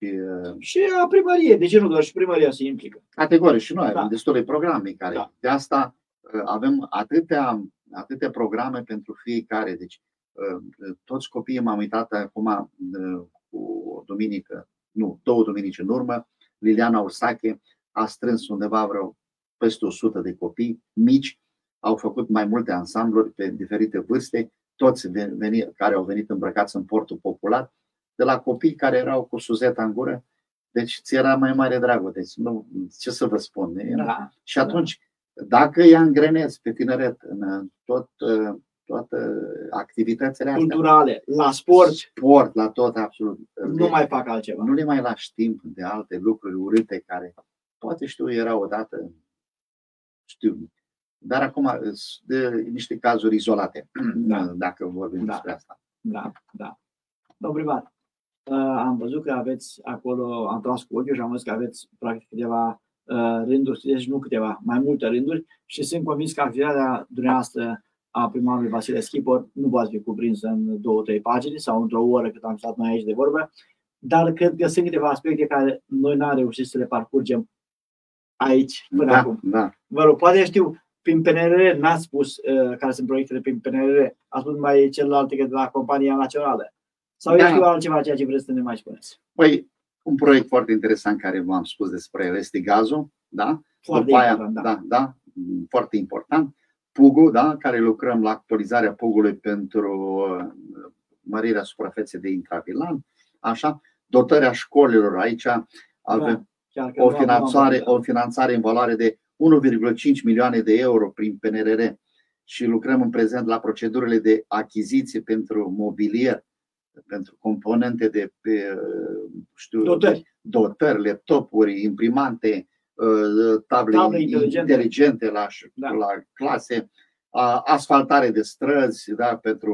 și uh, Și a primăriei, de ce nu doar și primăria se implică? categoric și noi avem Da. destule programe care Da. de asta uh, avem atâtea, atâtea programe pentru fiecare. Deci uh, toți copiii m-am uitat acum uh, cu o duminică, nu, două duminici în urmă, Liliana Ursache a strâns undeva vreo peste 100 de copii mici, au făcut mai multe ansambluri pe diferite vârste, toți veni, care au venit îmbrăcați în portul popular, de la copii care erau cu suzeta în gură, deci ți era mai mare dragul. Deci, nu, ce să vă spun? Era. Da. Și atunci, dacă îi angrenezi pe tineret în tot, toate activitățile astea, Culturale, la sport, sport, la tot absolut, nu mai fac altceva. nu le mai lași timp de alte lucruri urâte care poate știu era odată, știu, dar acum sunt de niște cazuri izolate, [clears throat] Da. dacă vorbim Da. despre asta. Da, da. Domnul primar, uh, am văzut că aveți acolo, am tras cu ochiul și am văzut că aveți practic câteva uh, rânduri, deci nu câteva, mai multe rânduri și sunt convins că activitatea dumneavoastră a primarului Vasile Schipor nu va fi cuprinsă în două, trei pagini sau într-o oră cât am stat noi aici de vorbă, dar cred că sunt câteva aspecte care noi n-am reușit să le parcurgem aici până da, acum. da. Vă rog, poate știu, prin PNRR n-ați spus uh, care sunt proiectele prin PNRR, ați spus mai celelalte de la compania națională. Sau Da. da. știu altceva ceea ce vreți să ne mai spuneți. Păi, un proiect foarte interesant care v-am spus despre el este gazul, da? Foarte După aia, important, da. da, da, foarte important. Pugul, da, care lucrăm la actualizarea pugului pentru uh, mărirea suprafeței de intravilan, așa, dotarea școlilor aici, avem Chiar că o nu am- finanțare, nu am- o finanțare în valoare de 1,5 milioane de euro prin PNRR și lucrăm în prezent la procedurile de achiziție pentru mobilier, pentru componente de pe, știu, Dotări. dotări, laptopuri, imprimante, uh, table, Table inteligente. inteligente la, Da. la clase, a- asfaltare de străzi da, pentru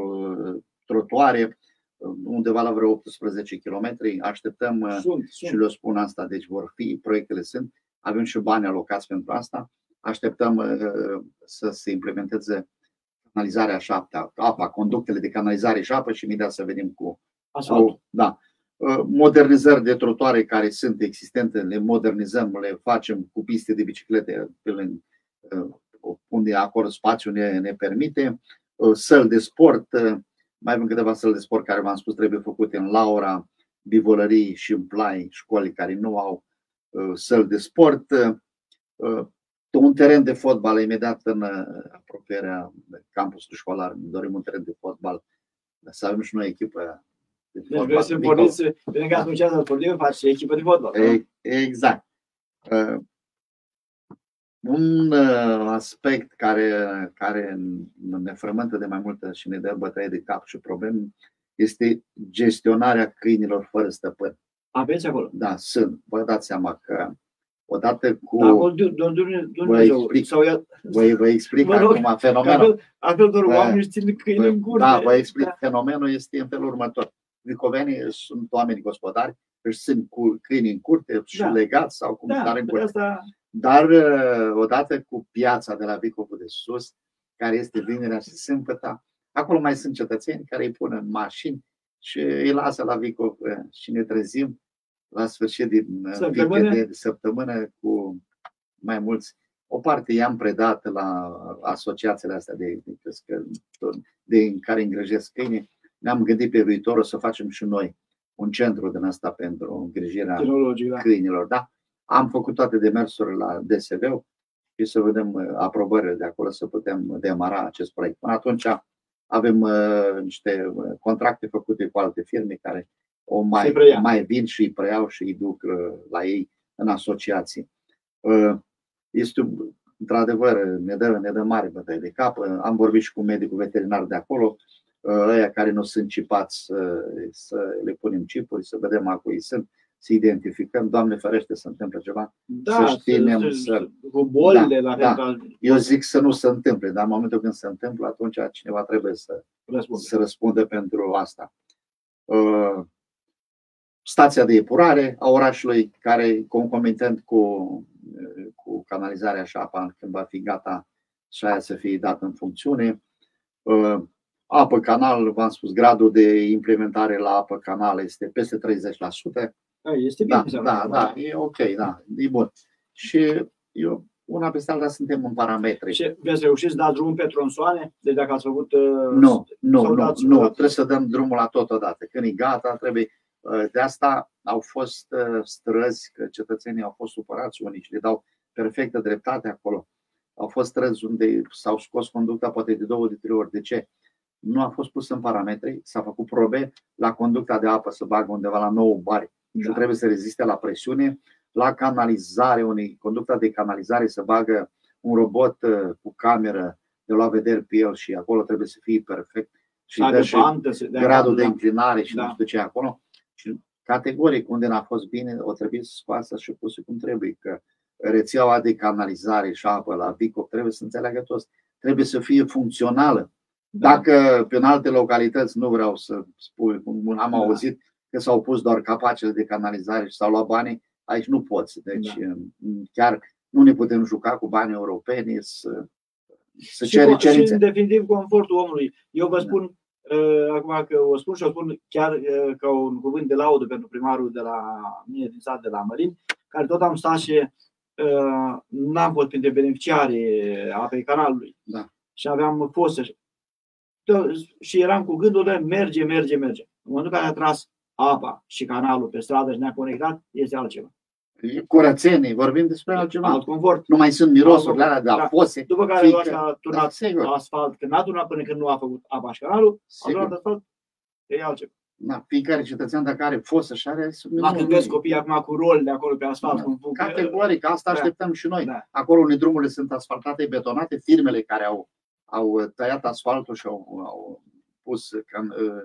uh, trotuare, uh, undeva la vreo 18 km. Așteptăm uh, Sunt, și sunt. le spun asta, deci vor fi, proiectele sunt, avem și bani alocați pentru asta. Așteptăm uh, să se implementeze canalizarea și apă, apa, conductele de canalizare și apă și imediat să venim cu Asfalt. cu- da. Uh, Modernizări de trotuare care sunt existente, le modernizăm, le facem cu piste de biciclete pe lângă, uh, unde acolo spațiul ne, ne permite. Uh, Săli de sport, uh, mai avem câteva săli de sport care v-am spus trebuie făcute în Laura, Bivolării și în Plai, școli care nu au uh, săli de sport. Uh, Un teren de fotbal imediat în uh, apropierea campusului școlar. Ne dorim un teren de fotbal. Să avem și noi echipă de Deci vreți să mică. porniți, pe lângă asociația sportivă, faci și echipă de fotbal. nu? E- Exact. Uh, Un uh, aspect care, care ne frământă de mai multă și ne dă bătaie de cap și probleme este gestionarea câinilor fără stăpân. Aveți acolo. Da, sunt. Vă dați seama că odată cu. Da, acolo de, de, de, de Vă Dumnezeu. explic. Sau eu, Vă, vă explic Vă rog, acum fenomenul. acolo, acolo doar Bă, oamenii își țin câini în gură. Da, vă explic. Fenomenul este în felul următor. Vicovenii sunt oameni gospodari, își sunt cu câini în curte și Da. legați sau cum Da, stare în de curte. asta, Dar uh, odată cu piața de la Vicovul de Sus, care este vinerea și sâmbătă, acolo mai sunt cetățeni care îi pun în mașini și îi lasă la Vicov uh, și ne trezim la sfârșit din uh, Săptămână? weekend de săptămână cu mai mulți. O parte i-am predat la asociațiile astea de, de, crescători, de care îngrijesc câini. Ne-am gândit pe viitor o să facem și noi un centru din asta pentru îngrijirea tehnologic, da. câinilor, da? Am făcut toate demersurile la DSV și să vedem uh, aprobările de acolo să putem demara acest proiect. Până atunci avem uh, niște uh, contracte făcute cu alte firme care o Se mai, preia. mai vin și îi preiau și îi duc uh, la ei în asociații. Uh, Este într-adevăr, ne dă, ne dă mare bătaie de cap. Uh, Am vorbit și cu medicul veterinar de acolo, uh, ăia care nu sunt cipați să, să le punem chipuri, să vedem a cui sunt. să identificăm, Doamne ferește să întâmple ceva, Da, să știm, să- să- cu bolile la da. fel, eu zic să nu se întâmple, dar în momentul când se întâmplă, atunci cineva trebuie să, răspund. să răspundă pentru asta. Uh, Stația de epurare a orașului, care concomitent cu, uh, cu canalizarea și apa, când va fi gata, și aia să fie dată în funcțiune. Uh, Apă canal, v-am spus, gradul de implementare la apă canal este peste 30%. Da, Este bine. Da, mi se da, pare. da, e ok, da, e bun. Și eu, una peste alta suntem în parametri. Și veți reuși să dați drumul pe tronsoane? Deci dacă ați făcut... uh, Nu, nu, sau nu, dați nu, odată? trebuie să dăm drumul la tot odată. Când e gata, trebuie. uh, De asta au fost uh, străzi, că cetățenii au fost supărați unii și le dau perfectă dreptate acolo. Au fost străzi unde s-au scos conducta poate de două, de trei ori. De ce? Nu a fost pus în parametri, s-a făcut probe la conducta de apă să bagă undeva la 9 bari și Da. trebuie să reziste la presiune. La canalizare, unei conducta de canalizare să bagă un robot uh, cu cameră de la vedere pe el și acolo trebuie să fie perfect. Și Are dă și pantă, se- de gradul de da. înclinare și Da. nu știu ce acolo. Și categoric, unde n-a fost bine, o trebuie să scoasă și puse cum trebuie. Că rețeaua de canalizare și apă la Vico trebuie să înțeleagă toți. Trebuie să fie funcțională. Da. Dacă pe în alte localități, nu vreau să spun, cum am Da. auzit, că s-au pus doar capacele de canalizare și s-au luat banii, aici nu poți. Deci Da. chiar nu ne putem juca cu bani europeni să, să și, cere co- și cerințe. în definitiv confortul omului. Eu vă Da. spun, uh, acum că o spun și o spun chiar uh, ca un cuvânt de laudă pentru primarul de la mine din sat de la Mărin, care tot am stat și uh, n-am fost printre beneficiarii apei canalului. Da. Și aveam fosă. Și- tot- Și eram cu gândul de merge, merge, merge. În momentul în care a tras apa și canalul pe stradă și ne-a conectat, este altceva. E Curățenii, vorbim despre altceva. Alt confort. Nu mai sunt mirosurile alea de la Da. fose. După care Fică. luați a Da, turnat sigur. asfalt, când n-a turnat până când nu a făcut apa și canalul, a Sigur. turnat asfalt, e altceva. Da, fiecare cetățean dacă are fosă și are... La când vezi copiii acum cu rol de acolo pe asfalt, Da. cum fug, Categoric, asta Da. așteptăm și noi. Da. Acolo unde drumurile sunt asfaltate, betonate, firmele care au, au tăiat asfaltul și au, au pus can, uh,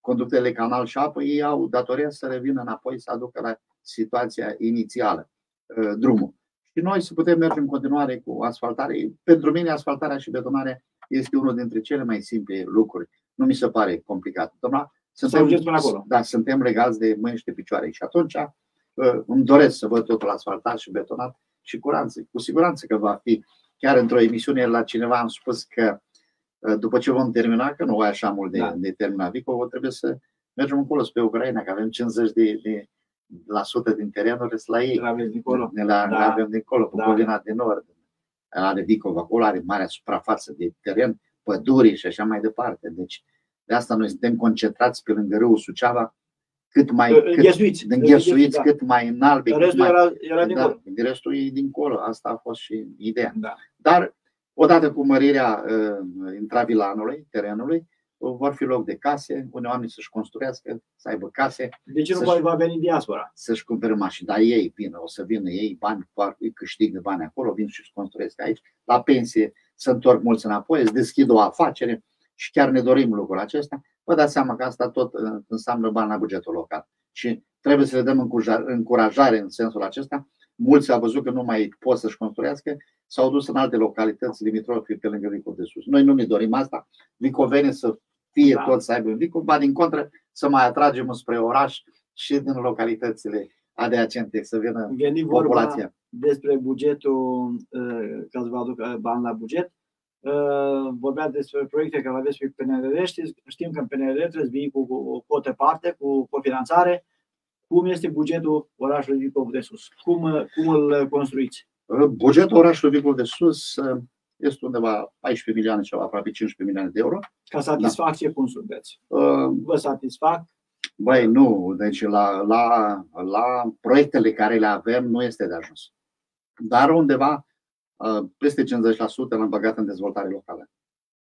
conductele canal și apă, ei au datoria să revină înapoi, să aducă la situația inițială uh, drumul. Și noi să putem merge în continuare cu asfaltare. Pentru mine, asfaltarea și betonarea este unul dintre cele mai simple lucruri. Nu mi se pare complicat. Domnul, Să ajungeți până acolo. da, suntem legați de mâini și de picioare. Și atunci uh, îmi doresc să văd totul asfaltat și betonat și curanță. Cu siguranță că va fi. Chiar într-o emisiune la cineva am spus că uh, după ce vom termina, că nu e așa mult de, Da. de terminat Vico, trebuie să mergem încolo spre Ucraina, că avem 50 de, de la sută din terenuri sunt la ei. la vezi dincolo. Ne la, Da. le avem dincolo, Da. Bucovina de Nord. Are Vicov acolo, are marea suprafață de teren, păduri și așa mai departe. Deci de asta noi suntem concentrați pe lângă râul Suceava cât mai cât, Înghesuiți. înghesuiți, Da. cât mai înalt. cât Restul mai, era, era dincolo. da, restul e dincolo. Asta a fost și ideea. Da. Dar odată cu mărirea uh, intravilanului, terenului, uh, vor fi loc de case, unde oamenii să-și construiască, să aibă case, De ce nu Să-și- poate va veni diaspora? să-și cumpere mașini. Dar ei vin, o să vină ei bani, fac- îi câștigă bani acolo, vin și își construiesc aici. La pensie se întorc mulți înapoi, îți deschid o afacere și chiar ne dorim lucrul acesta. Vă dați seama că asta tot uh, înseamnă bani la bugetul local. Și trebuie să le dăm încuja- încurajare în sensul acesta. Mulți au văzut că nu mai pot să-și construiască, s-au dus în alte localități limitrofe pe lângă Vicov de Sus. Noi nu ne dorim asta. Vicoveni să fie Da. toți să aibă în Vicov, ba din contră să mai atragem spre oraș și din localitățile adiacente să vină Veni vorba populația. despre bugetul, uh, ca să vă aduc uh, bani la buget. Uh, Vorbea despre proiecte care le aveți pe PNRR. Știți, știm că în PNRR trebuie să vii cu o cote parte, cu cofinanțare. Cum este bugetul orașului Vicov de Sus? Cum, uh, cum îl construiți? Bugetul orașului Vicov de Sus uh, este undeva 14 milioane, ceva, aproape 15 milioane de euro. Ca satisfacție, cum sunteți? Uh, Vă satisfac? Băi, nu, deci la, la, la proiectele care le avem nu este de ajuns. Dar undeva uh, peste 50% l-am băgat în dezvoltare locală.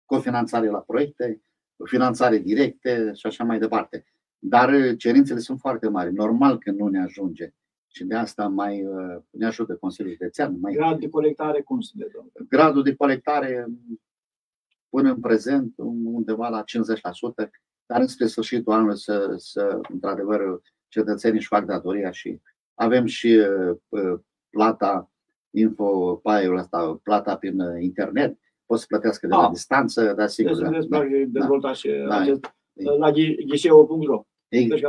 Cofinanțare la proiecte, finanțare directe și așa mai departe. Dar uh, cerințele sunt foarte mari. Normal că nu ne ajunge. Și de asta mai uh, ne ajută Consiliul Județean. Mai Grad de colectare, cum sunteți? domnule? gradul de colectare până în prezent undeva la 50%, dar spre sfârșitul anului să, să într-adevăr cetățenii își fac datoria și avem și plata info paiul ăsta, plata prin internet, poți să plătească de la ah, distanță, dar sigur. Deci da, da, dezvolta și da, acest, la ghișeu.ro. Deci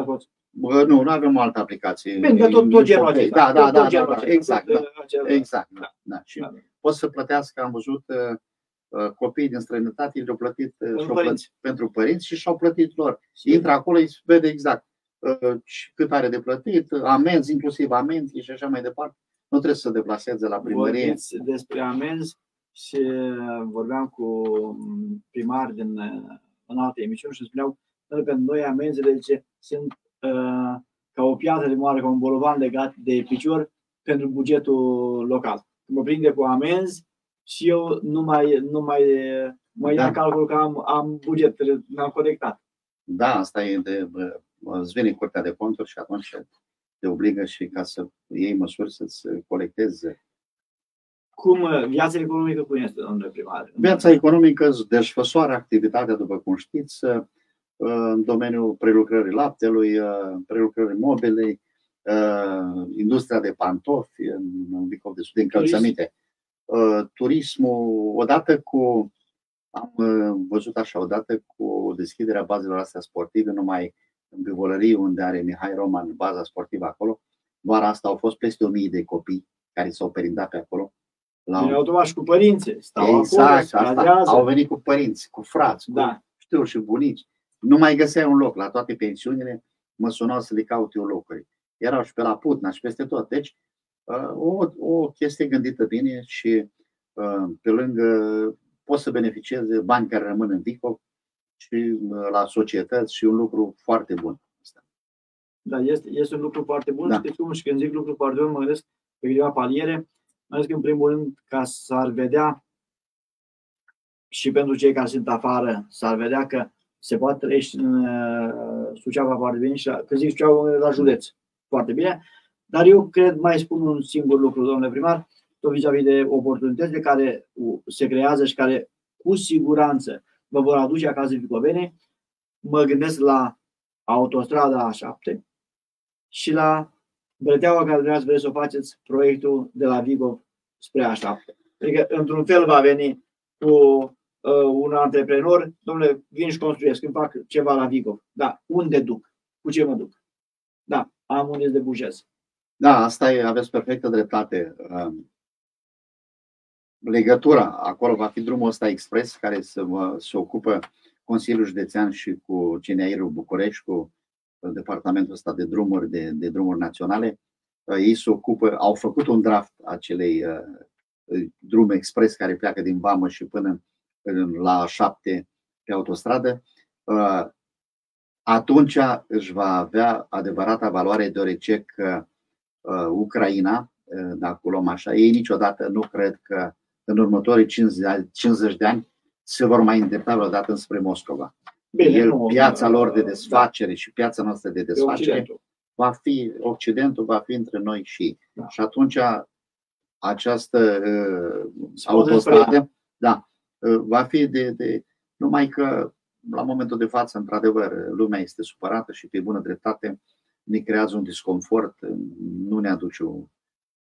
Bă, nu, nu avem o altă aplicație. Bine, dar tot, tot genul acesta. Da, da, da, da, exact. Da, exact. Da, da. Și poți să plătească, am văzut uh, copiii din străinătate, le-au plătit și părinți. pentru părinți și și-au plătit lor. Intră acolo, îi vede exact cât are de plătit, amenzi, inclusiv amenzi și așa mai departe. Nu trebuie să se deplaseze la primărie. Vorbiți despre amenzi și vorbeam cu primari din în alte emisiuni și spuneau pentru noi amenzile zice, sunt uh, ca o piatră de moară, ca un bolovan legat de picior pentru bugetul local. Când mă prinde cu amenzi și eu nu mai, nu mai mă ia da. calcul că am, am buget, m-am conectat. Da, asta e de, îți vine curtea de conturi și atunci te obligă și ca să iei măsuri să-ți colecteze. Cum, viața economică cum este, domnule primar? Viața economică îți desfășoară activitatea, după cum știți, în domeniul prelucrării laptelui, prelucrării mobilei, industria de pantofi, în Vicov de Sud, de încălțăminte. Turismul, odată cu, am văzut așa, odată cu deschiderea bazelor astea sportive, numai în Bivolărie, unde are Mihai Roman baza sportivă acolo. Vara asta au fost peste 1000 de copii care s-au perindat pe acolo. La un... automat și cu părinții. Stau exact, acolo, asta, au venit cu părinți, cu frați, da. cu știu și bunici. Nu mai găseai un loc la toate pensiunile, mă sunau să le caute eu locuri. Erau și pe la Putna și peste tot. Deci, uh, o, o chestie gândită bine și uh, pe lângă poți să beneficieze bani care rămân în Vicov, și uh, la societăți și un lucru foarte bun. Da, este, este un lucru foarte bun. Da. Știți cum? Și când zic lucru foarte bun, mă gândesc pe câteva paliere. Mă gândesc în primul rând ca s-ar vedea și pentru cei care sunt afară, s-ar vedea că se poate trăiește în uh, Suceava foarte bine și când zic Suceava la județ foarte bine. Dar eu cred, mai spun un singur lucru, domnule primar, tot vis-a-vis de oportunitățile care se creează și care cu siguranță vă vor aduce acasă Vicovene. Mă gândesc la autostrada A7 și la breteaua care dumneavoastră vreți să o faceți proiectul de la Vigo spre A7. Adică, într-un fel, va veni cu uh, un antreprenor, domnule, vin și construiesc, îmi fac ceva la Vigo. Da, unde duc? Cu ce mă duc? Da, am unde de bujez. Da, asta e, aveți perfectă dreptate. Um, legătura. Acolo va fi drumul ăsta expres care să se ocupă Consiliul Județean și cu CNAIR București, cu departamentul ăsta de drumuri, de, de drumuri naționale. Uh, ei se ocupă, au făcut un draft acelei uh, drum expres care pleacă din Vamă și până la șapte pe autostradă. Uh, atunci își va avea adevărata valoare, deoarece că Ucraina, dacă o luăm așa, ei niciodată nu cred că în următorii 50 de ani se vor mai îndrepta vreodată spre Moscova. Bine, El, nu, piața lor de desfacere da. și piața noastră de desfacere va fi, Occidentul va fi între noi și da. Și atunci această uh, autostradă da, uh, va fi de, de. Numai că la momentul de față, într-adevăr, lumea este supărată și pe bună dreptate ne creează un disconfort, nu ne aduce o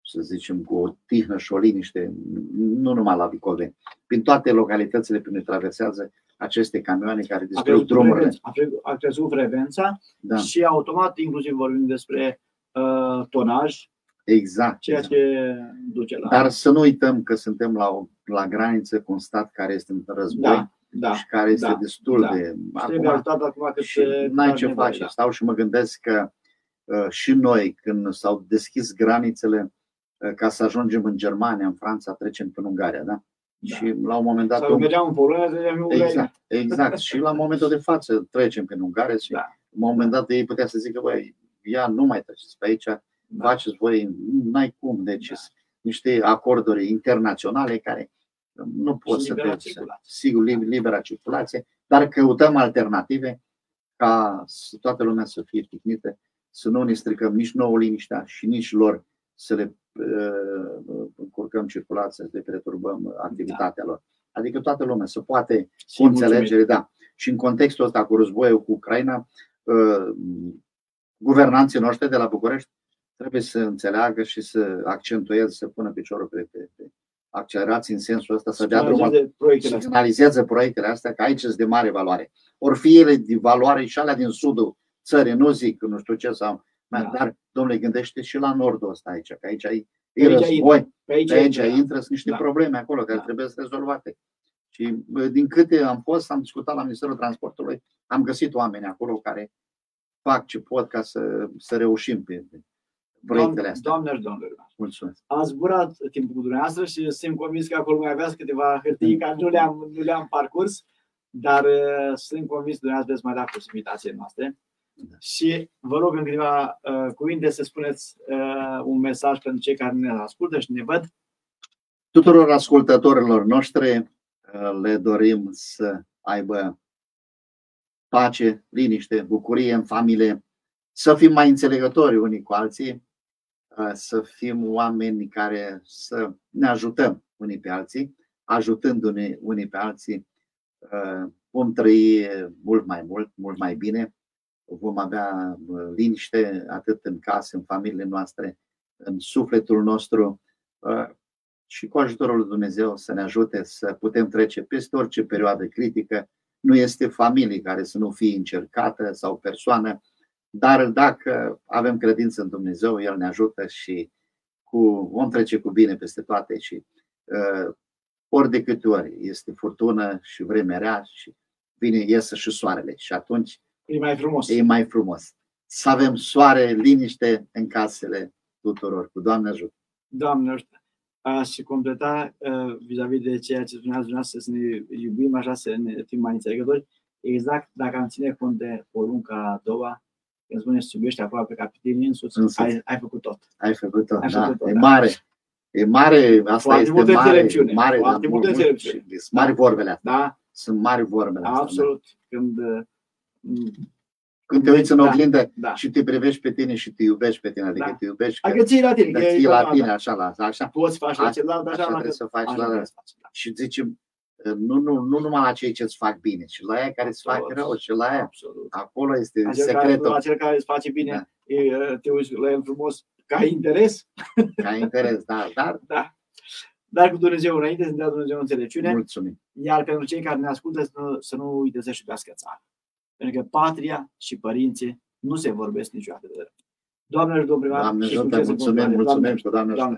să zicem, cu o tihnă și o liniște, nu numai la Vicoveni, prin toate localitățile prin care traversează aceste camioane care distrug drumurile. A crescut frecvența da. și automat, inclusiv vorbim despre uh, tonaj, Exact. Ceea ce duce la. Dar să nu uităm că suntem la, o, la graniță cu un stat care este în război da, da, și care este da, destul da. de. Acum, acum cât și n-ai ce face. Da. Stau și mă gândesc că uh, și noi, când s-au deschis granițele, Eh, ca să ajungem în Germania, în Franța, trecem până Ungaria, da? Da. Și la un moment dat. Sau mergeam în Polonia, în Exact, exact. și la momentul de față trecem prin Ungaria și da. în moment dat ei putea să zică, băi, ia nu mai treceți pe aici, da. faceți voi, n-ai cum. Deci da. niște acorduri internaționale care nu pot să te. Sigur, libera circulație, dar căutăm alternative ca toată lumea să fie picnită, să nu ne stricăm nici nouă liniștea și nici lor să le uh, încurcăm circulația, să le perturbăm activitatea lor. Adică toată lumea să poate cu înțelegere, da. Și în contextul ăsta cu războiul cu Ucraina, uh, guvernanții noștri de la București trebuie să înțeleagă și să accentueze, să pună piciorul pe, pe, pe accelerații în sensul ăsta, să dea drumul, să analizeze proiectele astea, că aici sunt de mare valoare. Or fi ele de valoare și alea din sudul țării, nu zic, nu știu ce, sau, da. dar, domnule, gândește și la nordul ăsta aici, că aici ai e război, pe aici, pe aici intră, intră sunt niște da. probleme acolo care da. trebuie să rezolvate. Și din câte am fost, am discutat la Ministerul Transportului, am găsit oameni acolo care fac ce pot ca să, să reușim pe proiectele astea. Doamne și domnilor, mulțumesc. A zburat timpul cu dumneavoastră și sunt convins că acolo mai aveați câteva hârtii care nu le-am, nu le-am parcurs, dar uh, sunt convins că dumneavoastră veți mai da cu invitațiile noastre. Da. Și vă rog în câteva uh, cuvinte să spuneți uh, un mesaj pentru cei care ne ascultă și ne văd. Tuturor ascultătorilor noștri uh, le dorim să aibă pace, liniște, bucurie în familie, să fim mai înțelegători unii cu alții, uh, să fim oameni care să ne ajutăm unii pe alții, ajutându-ne unii pe alții, uh, vom trăi mult mai mult, mult mai bine, vom avea uh, liniște atât în casă, în familiile noastre, în sufletul nostru și cu ajutorul lui Dumnezeu să ne ajute să putem trece peste orice perioadă critică. Nu este familie care să nu fie încercată sau persoană dar dacă avem credință în Dumnezeu, El ne ajută și cu, vom trece cu bine peste toate și uh, ori de câte ori este furtună și vreme rea și vine, iesă și soarele și atunci e mai frumos. E mai frumos. Să avem soare, liniște în casele tuturor. Cu Doamne ajută! Doamne ajută! Aș completa uh, vis-a-vis de ceea ce spuneați dumneavoastră, să ne iubim așa, să ne fim mai înțelegători. Exact, dacă am ține cont de porunca a doua, când spune să iubești aproape ca pe tine însuți, însuți. Ai, ai făcut tot. Ai făcut tot, ai da. Făcut tot, e da. mare. E mare, asta Foarte este mare, mare, Foarte da, multă înțelepciune. Sunt mari vorbele astea. Da. Sunt mari vorbele astea. Absolut. Da. Când, uh, când te uiți în da, oglindă da. și te privești pe tine și te iubești pe tine, adică da. te iubești. Adică ții la tine. Ții la tine, așa, la, așa. Poți face la celălalt, așa, așa trebuie să faci la da. Și zicem, nu, nu, nu numai la cei ce îți fac bine, ci la aia care îți fac rău și la aia. Absolut. Acolo este acel secretul. Care, la cel care îți face bine, da. e, te uiți la el frumos ca interes. [laughs] Ca interes, da. Dar, da. Dar cu Dumnezeu înainte să dea Dumnezeu înțelepciune. Mulțumim. Iar pentru cei care ne ascultă să nu, să nu uite să-și iubească țara. Pentru că patria și părinții nu se vorbesc niciodată de rău. Doamne și Domnul Doamne, și mulțumim, mulțumim, Doamne, Doamne.